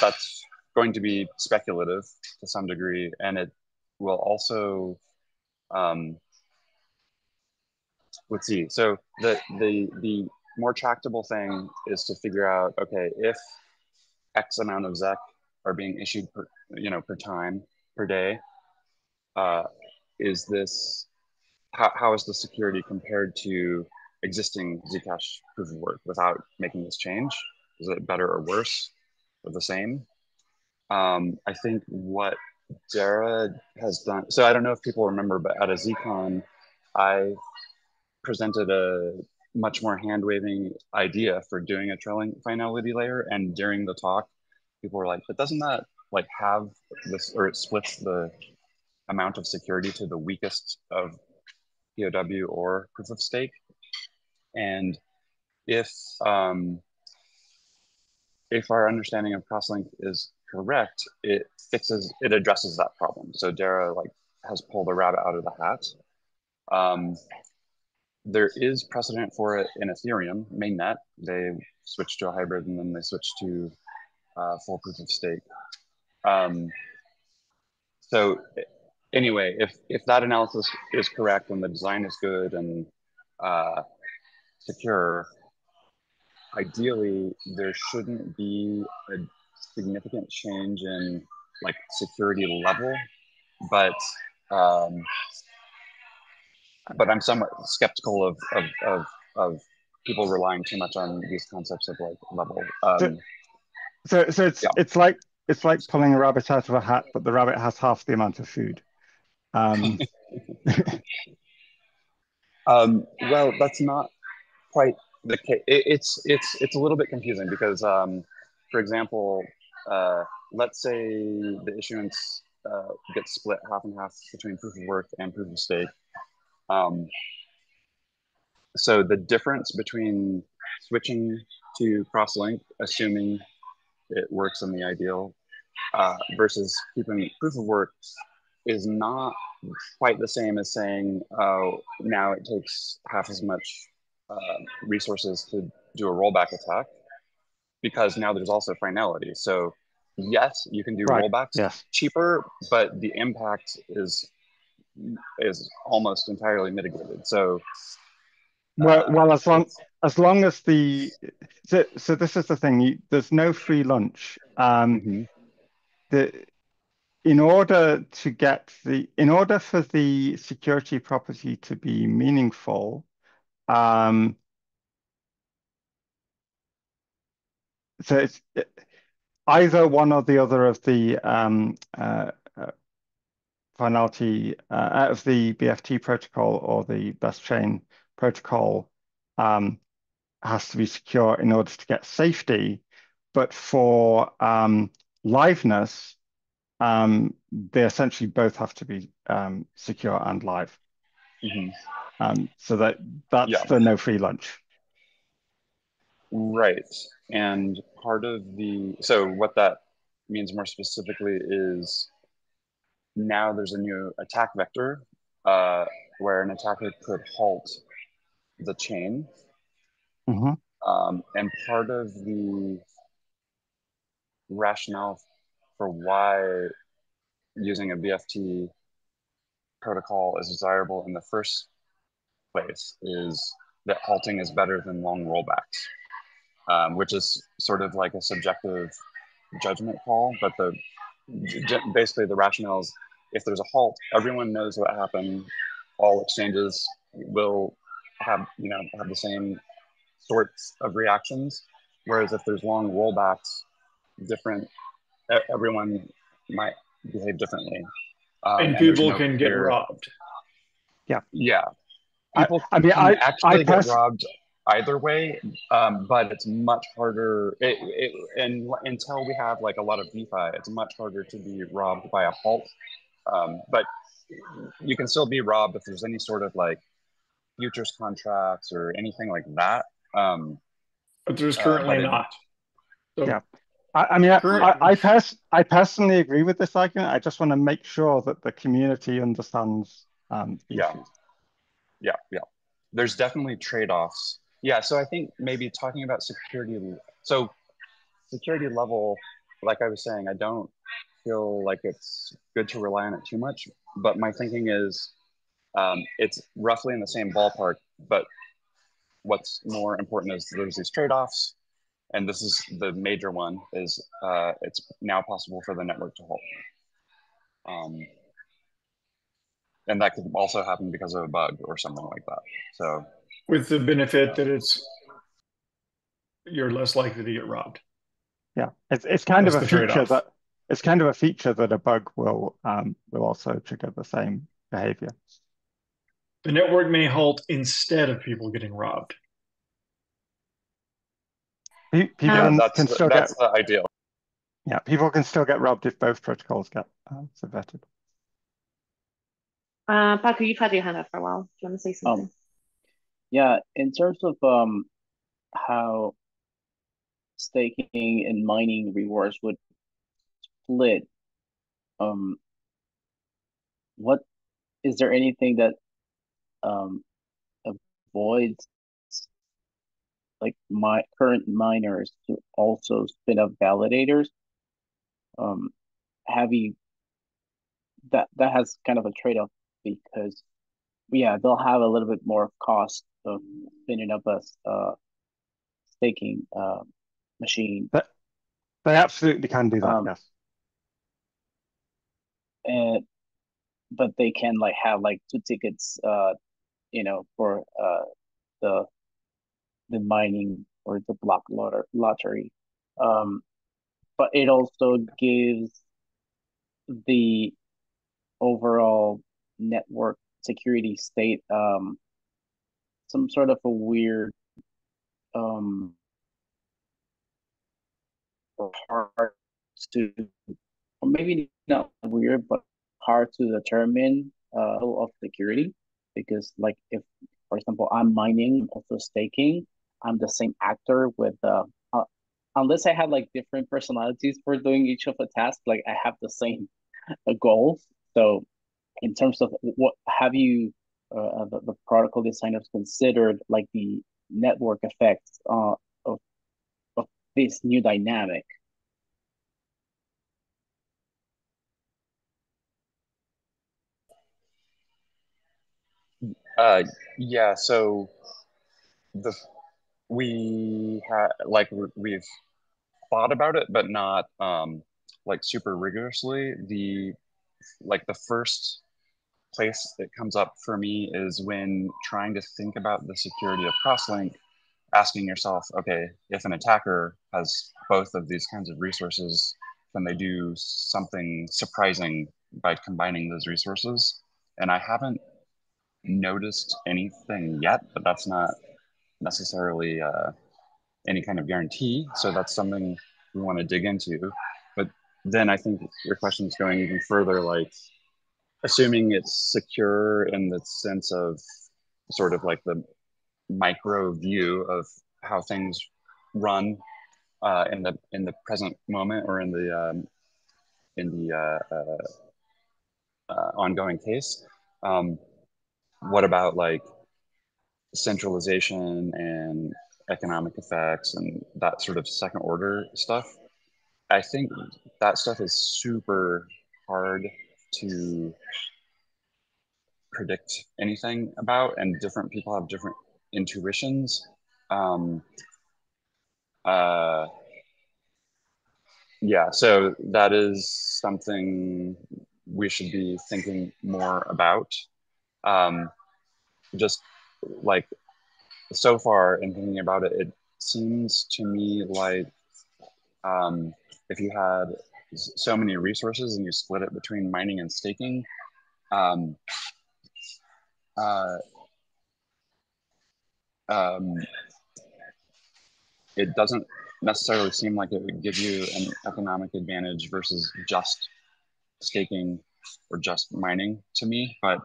that's going to be speculative to some degree, and it will also um, let's see. So the the the more tractable thing is to figure out okay if X amount of ZEC are being issued per you know per time per day. Uh, is this how, how is the security compared to existing Zcash proof of work without making this change? Is it better or worse or the same? Um, I think what Daira has done. So I don't know if people remember, but at a ZCon, I presented a much more hand waving idea for doing a trailing finality layer. And during the talk, people were like, but doesn't that like have this, or it splits the amount of security to the weakest of POW or proof of stake. And if, um, if our understanding of crosslink is correct, it fixes, it addresses that problem. So Daira like has pulled a rabbit out of the hat. Um, there is precedent for it in Ethereum, mainnet. They switched to a hybrid and then they switched to uh, full proof of stake. Um, so anyway, if, if that analysis is correct and the design is good and uh, secure, ideally there shouldn't be a significant change in like security level, but um, but I'm somewhat skeptical of of, of, of people relying too much on these concepts of like level. Um, so, so, so it's yeah. it's like it's like pulling a rabbit out of a hat, but the rabbit has half the amount of food. Um, um, well, that's not quite the case. It, it's it's it's a little bit confusing because, um, for example, uh, let's say the issuance uh, gets split half and half between proof of work and proof of stake. Um, so the difference between switching to cross-link, assuming it works in the ideal, uh, versus keeping proof of work is not quite the same as saying, oh, now it takes half as much uh, resources to do a rollback attack because now there's also finality. So yes, you can do right. rollbacks yes. cheaper, but the impact is is almost entirely mitigated. So well, uh, well, as long as long as the so, so this is the thing. You, there's no free lunch. Um, mm-hmm. The in order to get the in order for the security property to be meaningful, um, so it's either one or the other of the um, uh, uh, finality uh, out of the BFT protocol or the best chain protocol um, has to be secure in order to get safety. But for um, liveness, um, they essentially both have to be um, secure and live. Mm -hmm. um, so that that's the no free lunch. Right. And part of the, so what that means more specifically is now there's a new attack vector uh, where an attacker could halt the chain. Mm-hmm. Um, and part of the rationale for why using a BFT protocol is desirable in the first place is that halting is better than long rollbacks um, which is sort of like a subjective judgment call. But the basically the rationale is if there's a halt, everyone knows what happened. All exchanges will have you know have the same sorts of reactions. Whereas if there's long rollbacks, different everyone might behave differently. Um, and people and no can get robbed. Yeah. Yeah. People I, I mean, I actually I get robbed either way, um, but it's much harder. It, it, and until we have like a lot of DeFi, it's much harder to be robbed by a halt. Um, but you can still be robbed if there's any sort of like futures contracts or anything like that. Um, but there's uh, currently uh, not. So. Yeah. I, I mean, I, I, I, pers- I personally agree with this argument. I just want to make sure that the community understands. Um, yeah. Yeah. Yeah. There's definitely trade offs yeah, so I think maybe talking about security. So security level, like I was saying, I don't feel like it's good to rely on it too much. But my thinking is, um, it's roughly in the same ballpark. But what's more important is there's these trade-offs, and this is the major one: is uh, it's now possible for the network to hold. Um, and that could also happen because of a bug or something like that. So with the benefit that it's you're less likely to get robbed. Yeah, it's it's kind That's of a feature that it's kind of a feature that a bug will um, will also trigger the same behavior. The network may halt instead of people getting robbed. People um, that's, can still that's get, the ideal. Yeah, people can still get robbed if both protocols get uh, subverted. Uh, Pacu, you've had your hand up for a while. Do you want to say something? Um, yeah, in terms of um how staking and mining rewards would split, um, what is there anything that um avoids like my current miners to also spin up validators? Um, have you that that has kind of a trade-off because yeah, they'll have a little bit more cost of spinning up a uh, staking uh, machine. But they absolutely can do that. Um, yes. And but they can like have like two tickets, uh, you know, for uh the the mining or the block lottery. Um, but it also gives the overall network security state um some sort of a weird um hard to or maybe not weird but hard to determine uh of security. Because like if for example i'm mining also staking i'm the same actor with uh, uh unless i have like different personalities for doing each of the tasks like i have the same uh, goals. So in terms of what have you uh, the, the protocol designers considered like the network effects uh, of, of this new dynamic uh yeah so the we had like we've thought about it but not um like super rigorously the like the first place that comes up for me is when trying to think about the security of Crosslink. asking yourself, okay, if an attacker has both of these kinds of resources, can they do something surprising by combining those resources? And I haven't noticed anything yet, but that's not necessarily uh, any kind of guarantee. So that's something we want to dig into. But then I think your question is going even further, like assuming it's secure in the sense of sort of like the micro view of how things run uh, in the in the present moment or in the um, in the uh, uh, uh ongoing case. Um, what about like centralization and economic effects and that sort of second order stuff? I think that stuff is super hard to predict anything about, and different people have different intuitions. Um, uh, yeah, so that is something we should be thinking more about. Um, just like so far in thinking about it, it seems to me like um, if you had so many resources and you split it between mining and staking, um, uh, um, it doesn't necessarily seem like it would give you an economic advantage versus just staking or just mining to me, but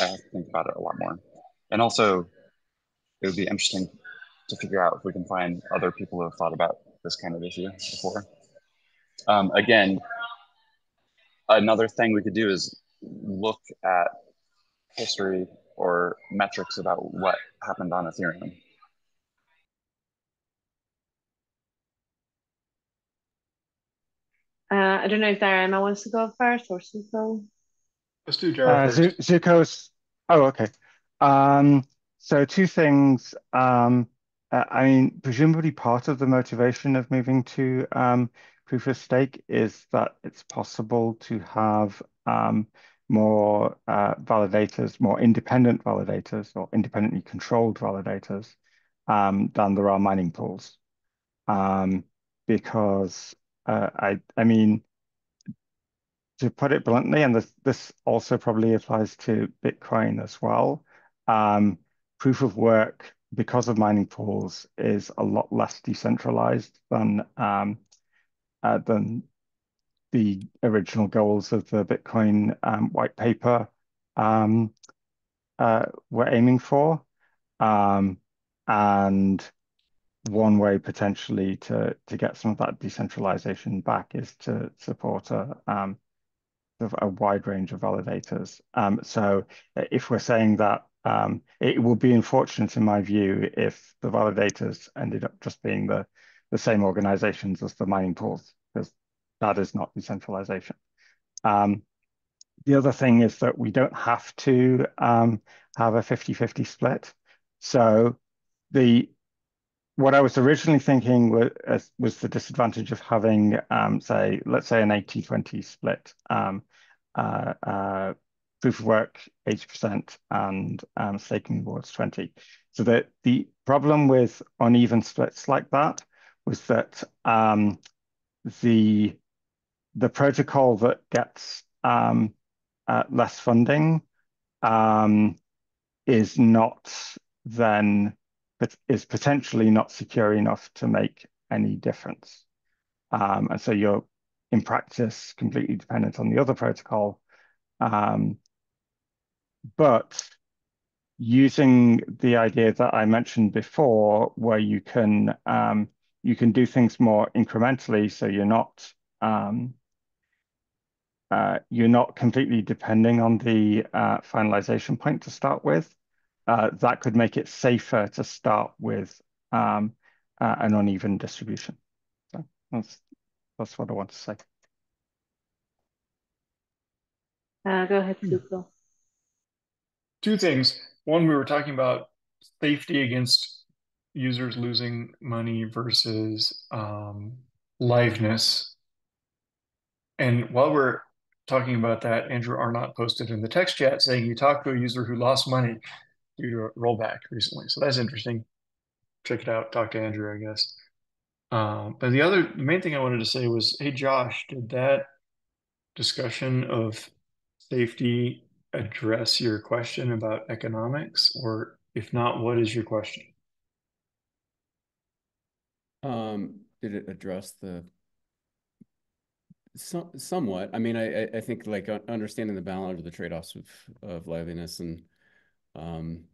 I have to think about it a lot more. And also, it would be interesting to figure out if we can find other people who have thought about this kind of issue before. Um, again, another thing we could do is look at history or metrics about what happened on Ethereum. Uh, I don't know if Daira wants to go first or Zooko. Let's do uh, Zooko's. Oh, okay. Um, so two things. Um, uh, I mean, presumably part of the motivation of moving to um, proof of stake is that it's possible to have um, more uh, validators, more independent validators or independently controlled validators um, than there are mining pools. Um, because uh, I, I mean, to put it bluntly, and this, this also probably applies to Bitcoin as well, um, proof of work because of mining pools is a lot less decentralized than um, uh, than the original goals of the Bitcoin um, white paper um, uh, were aiming for. Um, and one way potentially to to get some of that decentralization back is to support a um, a wide range of validators. Um, so if we're saying that um, it would be unfortunate in my view if the validators ended up just being the the same organizations as the mining pools, because that is not decentralization. Um, the other thing is that we don't have to um, have a 50-50 split. So the what I was originally thinking was, was the disadvantage of having, um, say, let's say an 80-20 split, um, uh, uh, proof of work 80% and um, staking rewards 20. So the, the problem with uneven splits like that was that um, the, the protocol that gets um, uh, less funding um, is not then but is potentially not secure enough to make any difference. Um, and so you're in practice completely dependent on the other protocol. Um, but using the idea that I mentioned before, where you can um, you can do things more incrementally, so you're not um, uh, you're not completely depending on the uh, finalization point to start with that could make it safer to start with um, uh, an uneven distribution. So that's that's what I want to say. Uh, go ahead, hmm. Zooko. Two things. One, we were talking about safety against users losing money versus um, liveness. And while we're talking about that, Andrew Arnott posted in the text chat saying he talked to a user who lost money due to a rollback recently. So that's interesting. check it out, talk to Andrew, I guess. Um, but the other, the main thing I wanted to say was, hey, Josh, did that discussion of safety address your question about economics? Or if not, what is your question? Um, did it address the some, somewhat. I mean, I, I think like understanding the balance of the trade-offs of, of liveliness and um,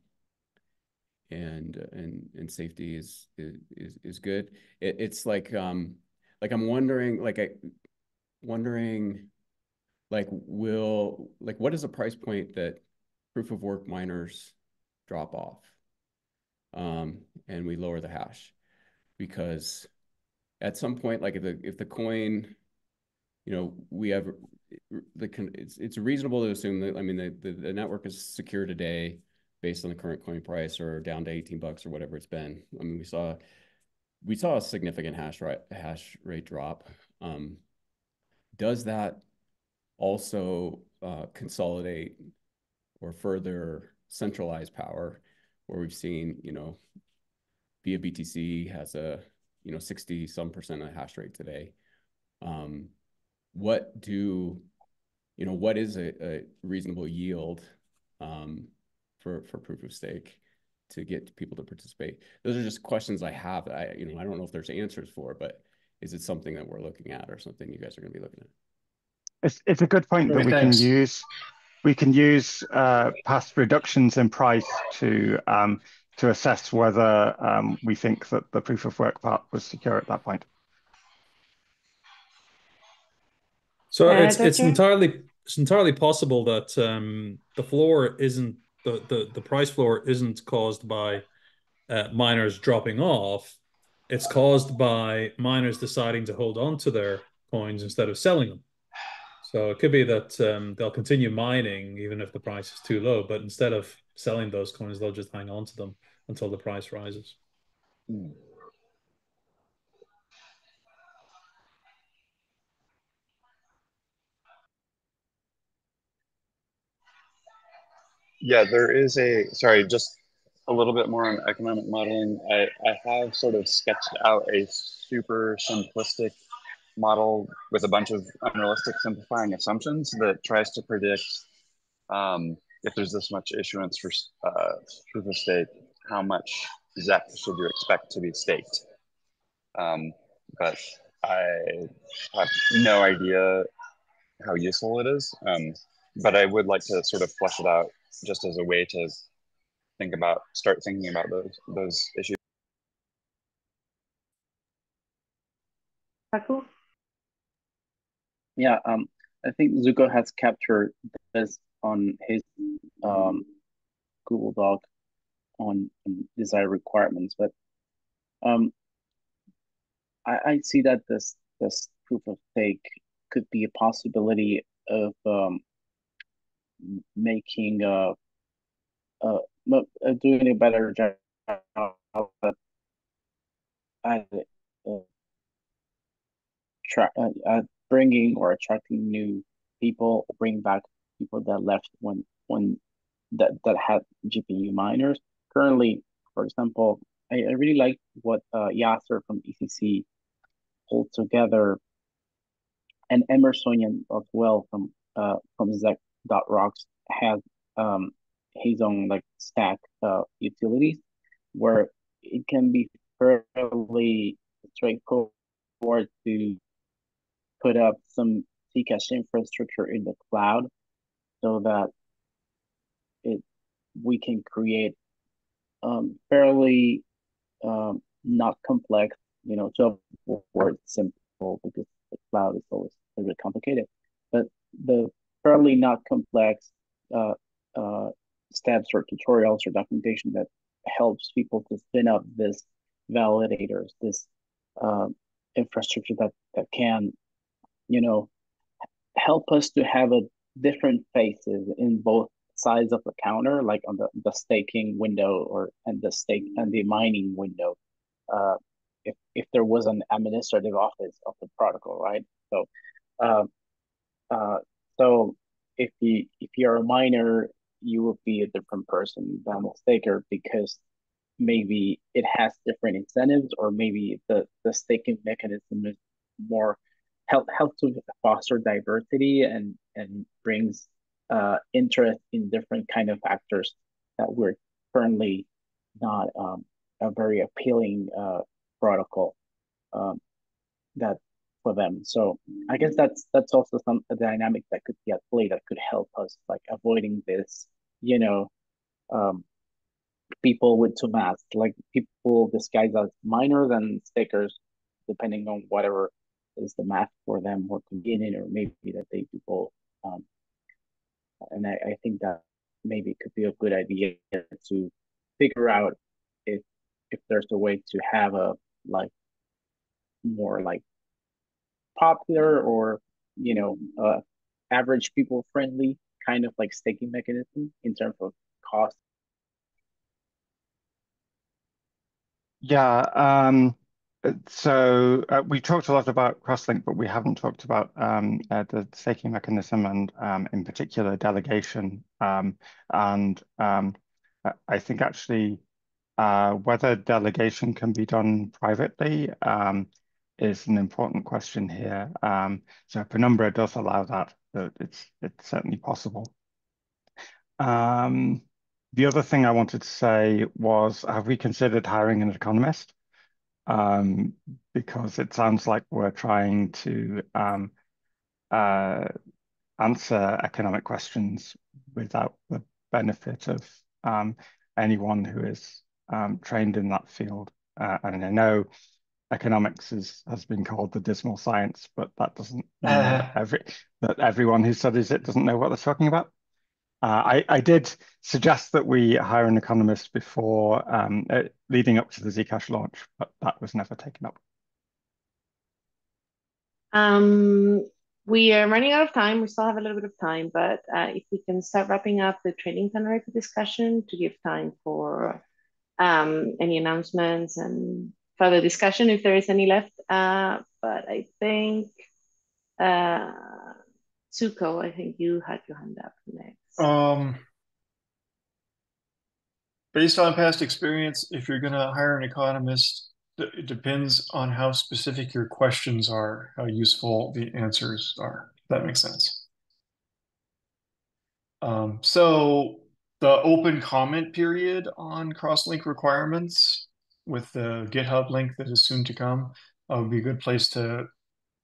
and and and safety is is is good. It, it's like um like I'm wondering like I wondering like will like what is a price point that proof of work miners drop off um and we lower the hash because at some point like if the if the coin you know we have the it's it's reasonable to assume that I mean the, the, the network is secure today based on the current coin price or down to 18 bucks or whatever it's been. I mean, we saw we saw a significant hash rate hash rate drop. Um, does that also uh, consolidate or further centralize power, where we've seen, you know, ViaBTC has a you know 60 some percent of the hash rate today. Um, what do you know? What is a, a reasonable yield um, for for proof of stake to get people to participate? Those are just questions I have. I you know I don't know if there's answers for, but is it something that we're looking at or something you guys are going to be looking at? It's it's a good point that we can use we can use uh, past reductions in price to um, to assess whether um, we think that the proof of work part was secure at that point. So uh, it's it's entirely it's entirely possible that um, the floor isn't the, the, the price floor isn't caused by uh, miners dropping off. It's caused by miners deciding to hold on to their coins instead of selling them. So it could be that um, they'll continue mining even if the price is too low, but instead of selling those coins, they'll just hang on to them until the price rises. Mm. Yeah, there is a, sorry, just a little bit more on economic modeling. I, I have sort of sketched out a super simplistic model with a bunch of unrealistic simplifying assumptions that tries to predict um, if there's this much issuance for uh, proof of stake, how much ZEC should you expect to be staked? Um, but I have no idea how useful it is. Um, but I would like to sort of flesh it out just as a way to think about start thinking about those those issues. Cool. Yeah, um, I think Zooko has captured this on his um, Google Doc on, on desired requirements, but um, I, I see that this this proof of stake could be a possibility of um, making uh, uh, uh doing a better job at uh, tra- uh, bringing or attracting new people, bring back people that left when when that that had GPU miners. Currently, for example, I, I really like what uh, Yasser from ECC pulled together, and Emersonian as well from uh, from Zec dot rocks has um, his own like stack uh, utilities where it can be fairly straightforward to put up some Zcash infrastructure in the cloud so that it we can create um, fairly um, not complex, you know, to avoid simple because the cloud is always a bit complicated, but the fairly not complex uh, uh, steps or tutorials or documentation that helps people to spin up this validators, this uh, infrastructure that, that can, you know, help us to have a different faces in both sides of the counter, like on the, the staking window or and the stake and the mining window. Uh, if if there was an administrative office of the protocol, right? So, uh, uh, so if you if you're a miner, you will be a different person than a staker because maybe it has different incentives or maybe the, the staking mechanism is more help help to foster diversity and and brings uh, interest in different kind of factors that we're currently not um, a very appealing uh, protocol um, that for them. So I guess that's that's also some a dynamic that could be at play that could help us like avoiding this, you know, um, people with two masks, like people disguised as miners and stickers, depending on whatever is the math for them more convenient, or maybe that they do both. Um, and I, I think that maybe it could be a good idea to figure out if if there's a way to have a like more like popular or you know uh, average people friendly kind of like staking mechanism in terms of cost? Yeah um so uh, we talked a lot about crosslink but we haven't talked about um, uh, the staking mechanism and um, in particular delegation um, and um, i think actually uh, whether delegation can be done privately um, is an important question here. Um, so Penumbra does allow that, it's it's certainly possible. Um, the other thing I wanted to say was, have we considered hiring an economist? Um, because it sounds like we're trying to um, uh, answer economic questions without the benefit of um, anyone who is um, trained in that field. Uh, and I know economics is, has been called the dismal science, but that doesn't uh, every, that everyone who studies it doesn't know what they're talking about. Uh, I, I did suggest that we hire an economist before um, uh, leading up to the Zcash launch, but that was never taken up. Um, we are running out of time. We still have a little bit of time, but uh, if we can start wrapping up the trading generator discussion to give time for um, any announcements and further discussion if there is any left. Uh, but I think uh, Zooko, I think you had your hand up next. Um, based on past experience, if you're going to hire an economist, it depends on how specific your questions are, how useful the answers are. that makes sense. Um, so the open comment period on crosslink requirements with the GitHub link that is soon to come uh, would be a good place to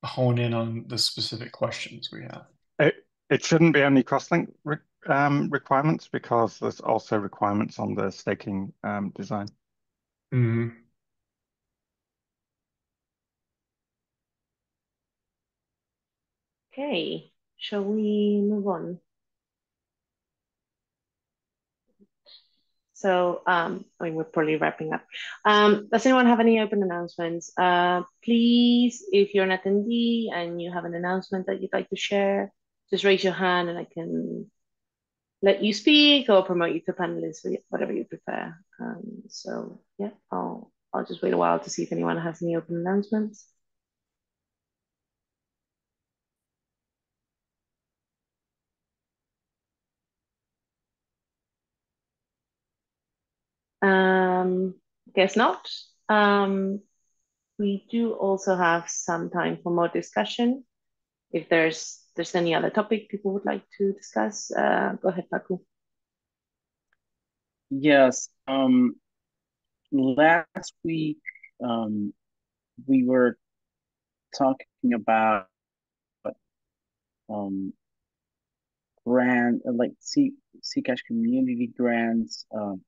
hone in on the specific questions we have. It, it shouldn't be only crosslink re um, requirements because there's also requirements on the staking um, design. Mm -hmm. Okay, shall we move on? So, um, I mean, we're probably wrapping up. Um, does anyone have any open announcements? Uh, please, if you're an attendee and you have an announcement that you'd like to share, just raise your hand and I can let you speak or promote you to panelists, whatever you prefer. Um, so yeah, I'll, I'll just wait a while to see if anyone has any open announcements. Um, guess not. Um, we do also have some time for more discussion. If there's there's any other topic people would like to discuss, uh, go ahead, Pacu. Yes. Um, last week, um, we were talking about um, grant like C Zcash community grants, um,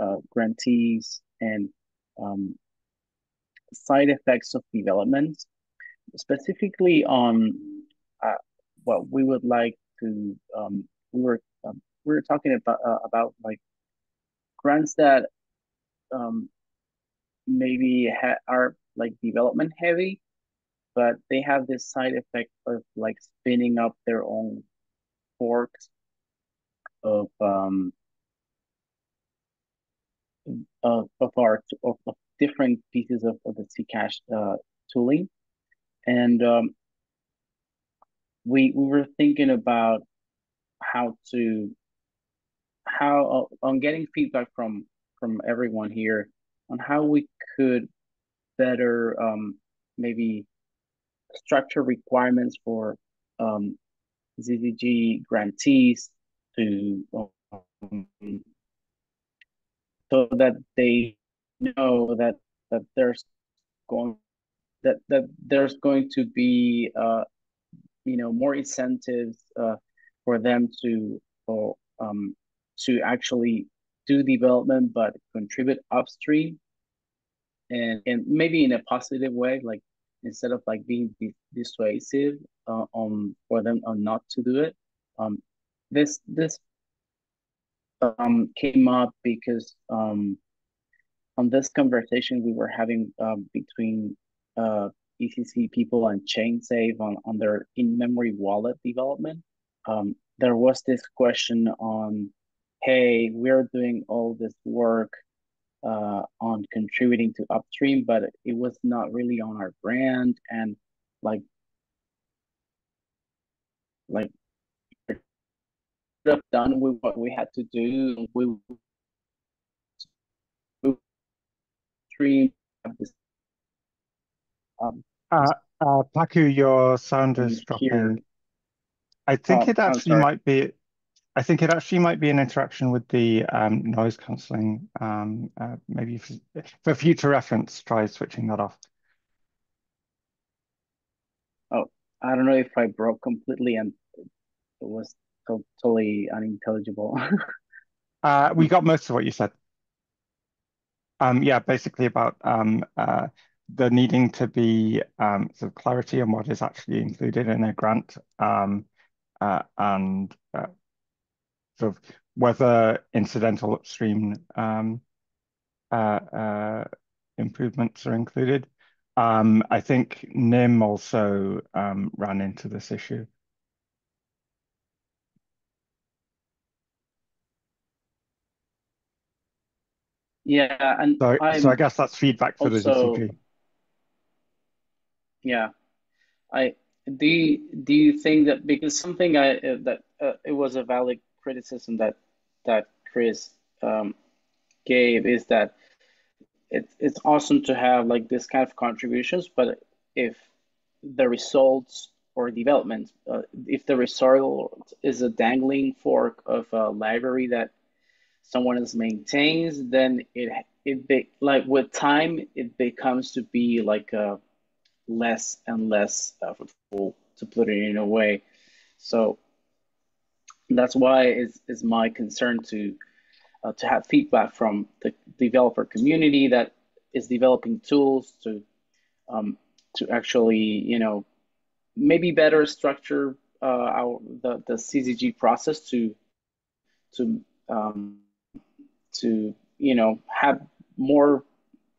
uh, grantees and um, side effects of development, specifically on uh, what we would like to. Um, we were um, we were talking about uh, about like grants that um, maybe are like development heavy, but they have this side effect of like spinning up their own forks of um, of, of our of, of different pieces of, of the Zcash uh, tooling, and um, we we were thinking about how to how uh, on getting feedback from from everyone here on how we could better um, maybe structure requirements for um, ZCG grantees to um, so that they know that that there's going that that there's going to be uh, you know more incentives uh, for them to or, um, to actually do development but contribute upstream and and maybe in a positive way like instead of like being dissuasive uh, on for them or not to do it. Um this this um came up because um on this conversation we were having um, between uh ECC people and ChainSafe on, on their in-memory wallet development. Um, there was this question on, hey, we're doing all this work uh, on contributing to upstream, but it was not really on our brand and like like have done with what we had to do. We, stream this. Um, uh, uh, Pacu, your sound is dropping. I think oh, it actually might be I think it actually might be an interaction with the um, noise cancelling. Um, uh, maybe for, for, future reference, try switching that off. Oh, I don't know if I broke completely and it was totally unintelligible. uh, we got most of what you said. Um, yeah, basically about um, uh, the needing to be um, sort of clarity on what is actually included in a grant um, uh, and uh, sort of whether incidental upstream um, uh, uh, improvements are included. Um, I think Nym also um, ran into this issue. Yeah, and so, so I guess that's feedback for also, the ZCG. Yeah, I do. You, do you think that because something I uh, that uh, it was a valid criticism that that Chris um, gave is that it's it's awesome to have like this kind of contributions, but if the results or development, uh, if the result is a dangling fork of a library that someone else maintains, then it it be, like with time it becomes to be like a less and less a fool to put it in a way. So that's why it's, it's my concern to uh, to have feedback from the developer community that is developing tools to um, to actually you know maybe better structure uh, our the, the ZCG process to to um, to you know have more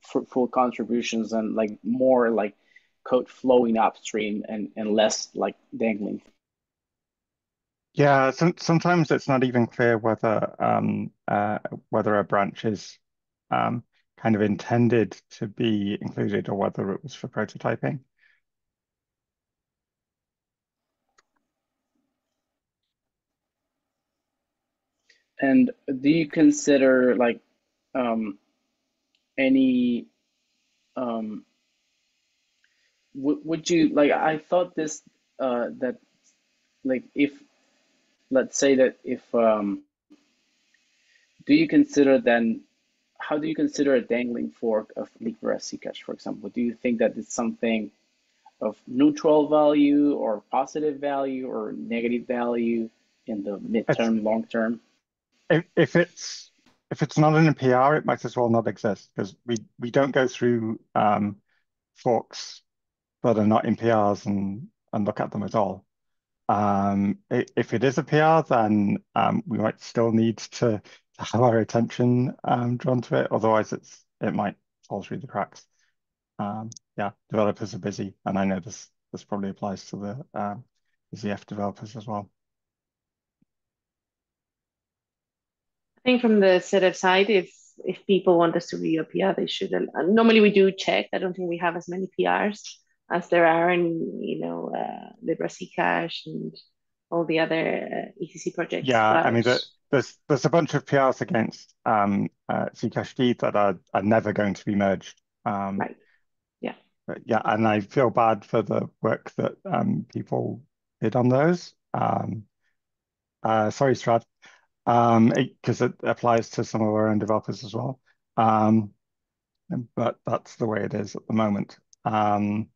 fruitful contributions and like more like code flowing upstream and, and less like dangling yeah, some, sometimes it's not even clear whether um, uh, whether a branch is um, kind of intended to be included or whether it was for prototyping. And do you consider like um, any um, would you like I thought this uh, that like if let's say that if um, do you consider then how do you consider a dangling fork of librustzcash, for example? Do you think that it's something of neutral value or positive value or negative value in the midterm, long term? If, if it's if it's not in a PR, it might as well not exist because we we don't go through um, forks that are not in PRs and and look at them at all. Um, if it is a PR, then um, we might still need to, to have our attention um, drawn to it. Otherwise, it's it might fall through the cracks. Um, yeah, developers are busy, and I know this this probably applies to the um, ZF developers as well. Think from the setup side, if if people want us to be a PR, they should. normally, we do check. I don't think we have as many PRs as there are in you know uh, librustzcash and all the other uh, ECC projects. Yeah, but... I mean the there's there's a bunch of PRs against um, uh, Zcashd that are, are never going to be merged. Um, right. Yeah. But yeah, and I feel bad for the work that um, people did on those. Um, uh, sorry, str4d, because um, it, applies to some of our own developers as well. Um, but that's the way it is at the moment. Um,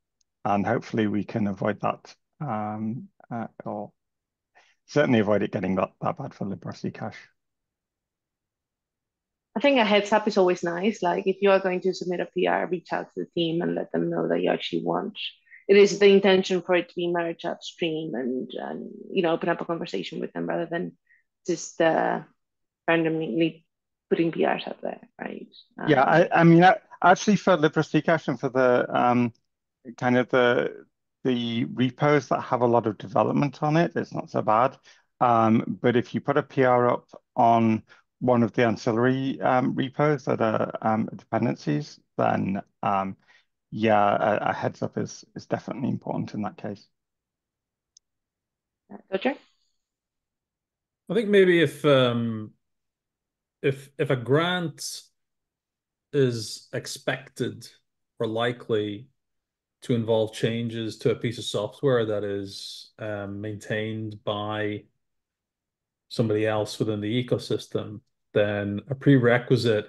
and hopefully we can avoid that uh, or certainly avoid it getting that, bad for librustzcash. I think a heads up is always nice. Like if you are going to submit a PR, reach out to the team and let them know that you actually want. It is the intention for it to be merged upstream and you know open up a conversation with them rather than just uh, randomly putting PRs out there, right? Um, yeah, I, I mean, I, actually for librustzcash and for the um, kind of the the repos that have a lot of development on it, it's not so bad. Um, but if you put a PR up on one of the ancillary um, repos that are um, dependencies, then um, yeah, a, a, heads up is is definitely important in that case. Roger? I think maybe if um, if if a grant is expected or likely to involve changes to a piece of software that is um, maintained by somebody else within the ecosystem, then a prerequisite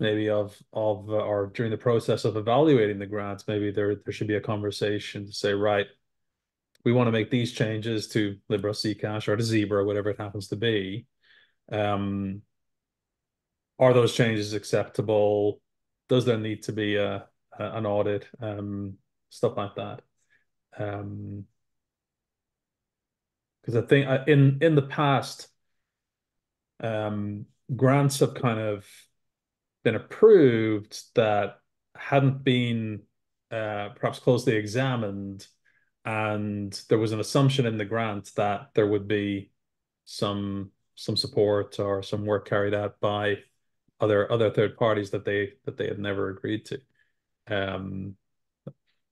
maybe of of uh, or during the process of evaluating the grants, maybe there there should be a conversation to say, right, we want to make these changes to librustzcash or to Zebra, whatever it happens to be. Um, are those changes acceptable? Does there need to be a an audit, um, stuff like that. Um, because I think uh, in in the past, um, grants have kind of been approved that hadn't been uh, perhaps closely examined, and there was an assumption in the grant that there would be some some support or some work carried out by other other third parties that they that they had never agreed to. Um,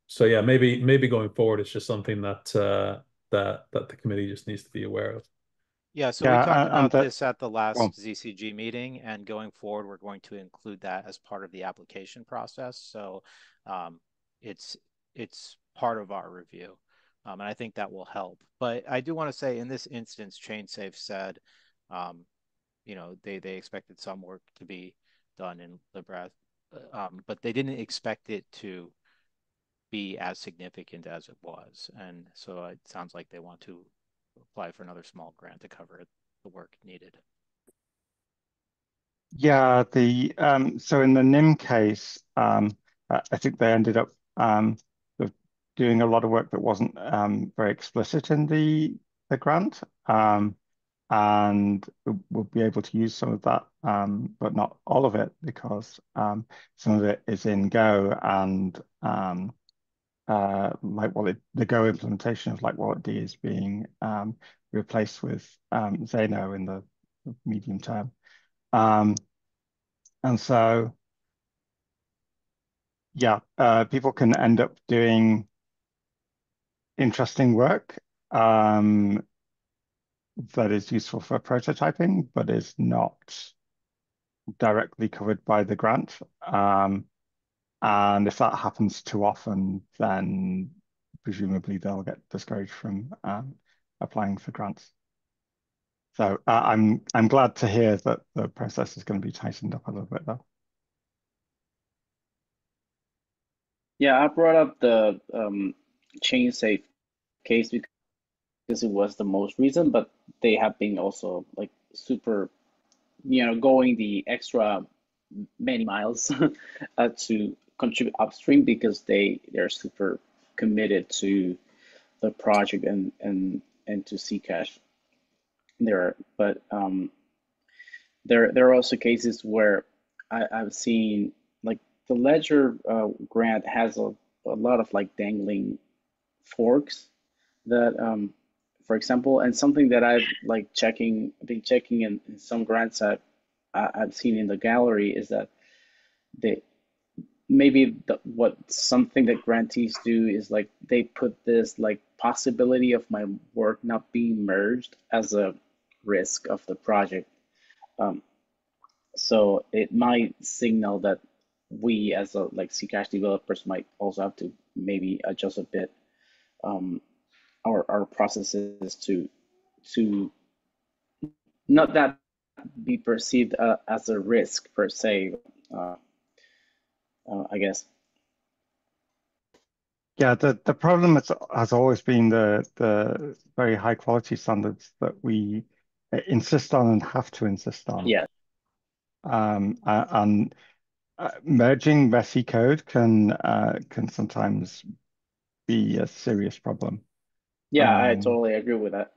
so yeah, maybe maybe going forward, it's just something that uh, that that the committee just needs to be aware of. Yeah, so yeah, we talked about that, this at the last well, ZCG meeting, and going forward, we're going to include that as part of the application process. So um, it's it's part of our review, um, and I think that will help. But I do want to say, in this instance, ChainSafe said, um, you know, they they expected some work to be done in Libra um, but they didn't expect it to be as significant as it was. And so it sounds like they want to apply for another small grant to cover the work needed. Yeah, the um, so in the Nym case, um, I think they ended up um, doing a lot of work that wasn't um, very explicit in the the grant. Um, and we'll be able to use some of that, um, but not all of it because um, some of it is in Go and um, uh, Light Wallet, the Go implementation of lightwalletd is being um, replaced with Zaino in the medium term. And so, yeah, uh, people can end up doing interesting work. Um, that is useful for prototyping, but is not directly covered by the grant. Um, and if that happens too often, then presumably they'll get discouraged from um, applying for grants. So uh, I'm I'm glad to hear that the process is going to be tightened up a little bit though. Yeah, I brought up the um, ChainSafe case because it was the most recent, but they have been also like super, you know, going the extra many miles uh, to contribute upstream because they they're super committed to the project and and and to Zcash. There, but um, there there are also cases where I, I've seen like the Ledger uh, grant has a, a lot of like dangling forks that um, for example, and something that I've like checking, been checking in, in some grants that I, have seen in the gallery is that they maybe the, what something that grantees do is like they put this like possibility of my work not being merged as a risk of the project. Um, so it might signal that we as a like Zcash developers might also have to maybe adjust a bit um, our our processes to to not that be perceived uh, as a risk per se. Uh, uh, I guess. Yeah, the, the problem has, has always been the the very high quality standards that we insist on and have to insist on. Yeah. Um, and uh, merging messy code can uh, can sometimes be a serious problem. Yeah, um, I totally agree with that.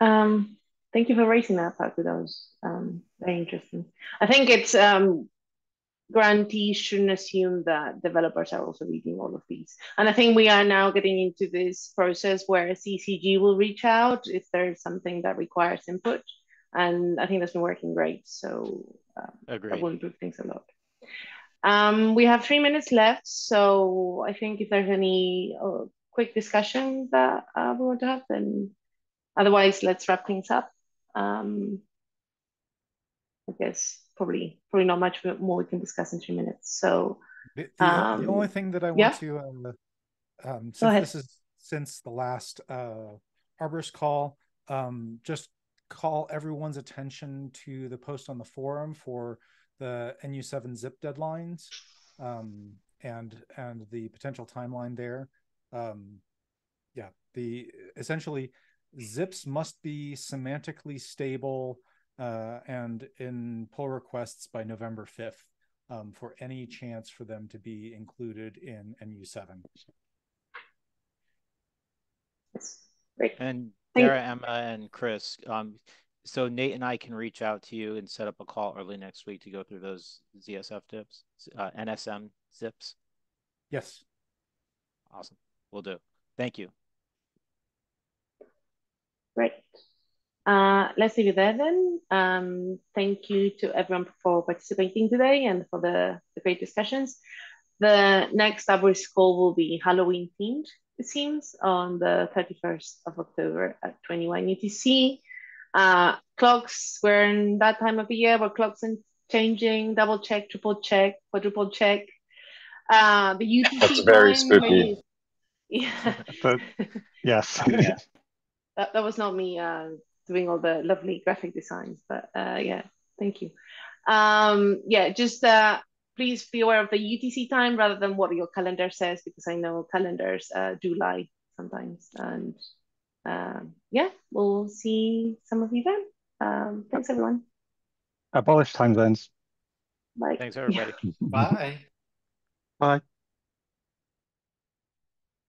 Um, thank you for raising that, Pacu. That was um, very interesting. I think it's um, grantees shouldn't assume that developers are also reading all of these. And I think we are now getting into this process where ZCG will reach out if there's something that requires input. And I think that's been working great. So um, that will improve things a lot. Um, we have three minutes left. So I think if there's any uh, quick discussion that uh, we want to have, then otherwise let's wrap things up. Um, I guess probably probably not much more we can discuss in three minutes. So the, the, um, the only thing that I want yeah? to um, um, since this is since the last uh, Arborist call, um, just call everyone's attention to the post on the forum for the NU7 zip deadlines um, and and the potential timeline there. Um, yeah, the essentially zips must be semantically stable uh, and in pull requests by November 5th um, for any chance for them to be included in NU7. Great. And Sarah, Emma, and Chris, um, so Nate and I can reach out to you and set up a call early next week to go through those ZSA dips, uh, NSM zips. Yes. Awesome. We'll do. Thank you. Great. Uh, let's leave it there then. Um, thank you to everyone for participating today and for the, the great discussions. The next Arborist call will be Halloween themed, it seems, on the 31st of October at 21 UTC. Uh, clocks, we're in that time of the year where clocks are changing, double check, triple check, quadruple check. Uh, the UTC That's very spooky. yeah. but, yes. yeah. That, that was not me uh, doing all the lovely graphic designs. But uh, yeah, thank you. Um, yeah, just uh, please be aware of the UTC time rather than what your calendar says, because I know calendars uh, do lie sometimes. And um, yeah, we'll see some of you then. Um, thanks, everyone. Abolish time zones. Bye. Thanks, everybody. Bye. Bye.